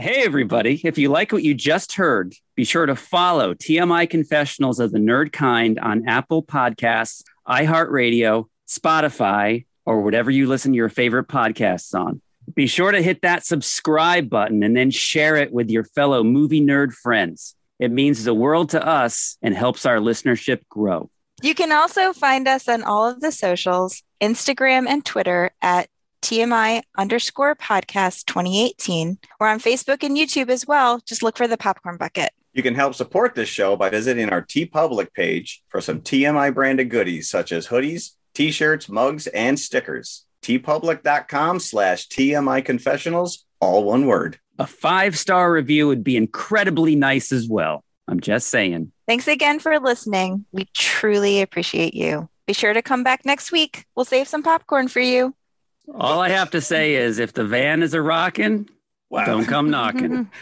E: Hey, everybody. If you like what you just heard, be sure to follow TMI Confessionals of the Nerd Kind on Apple Podcasts, iHeartRadio, Spotify, or whatever you listen to your favorite podcasts on. Be sure to hit that subscribe button and then share it with your fellow movie nerd friends. It means the world to us and helps our listenership grow.
C: You can also find us on all of the socials, Instagram and Twitter at TMI underscore podcast 2018. We're on Facebook and YouTube as well. Just look for the popcorn bucket.
D: You can help support this show by visiting our TeePublic page for some TMI branded goodies such as hoodies, t-shirts, mugs, and stickers. teepublic.com slash TMI confessionals, all one word.
E: A five star review would be incredibly nice as well. I'm just saying.
C: Thanks again for listening. We truly appreciate you. Be sure to come back next week. We'll save some popcorn for you.
E: All I have to say is if the van is a rocking,
D: Wow.
E: don't come knocking.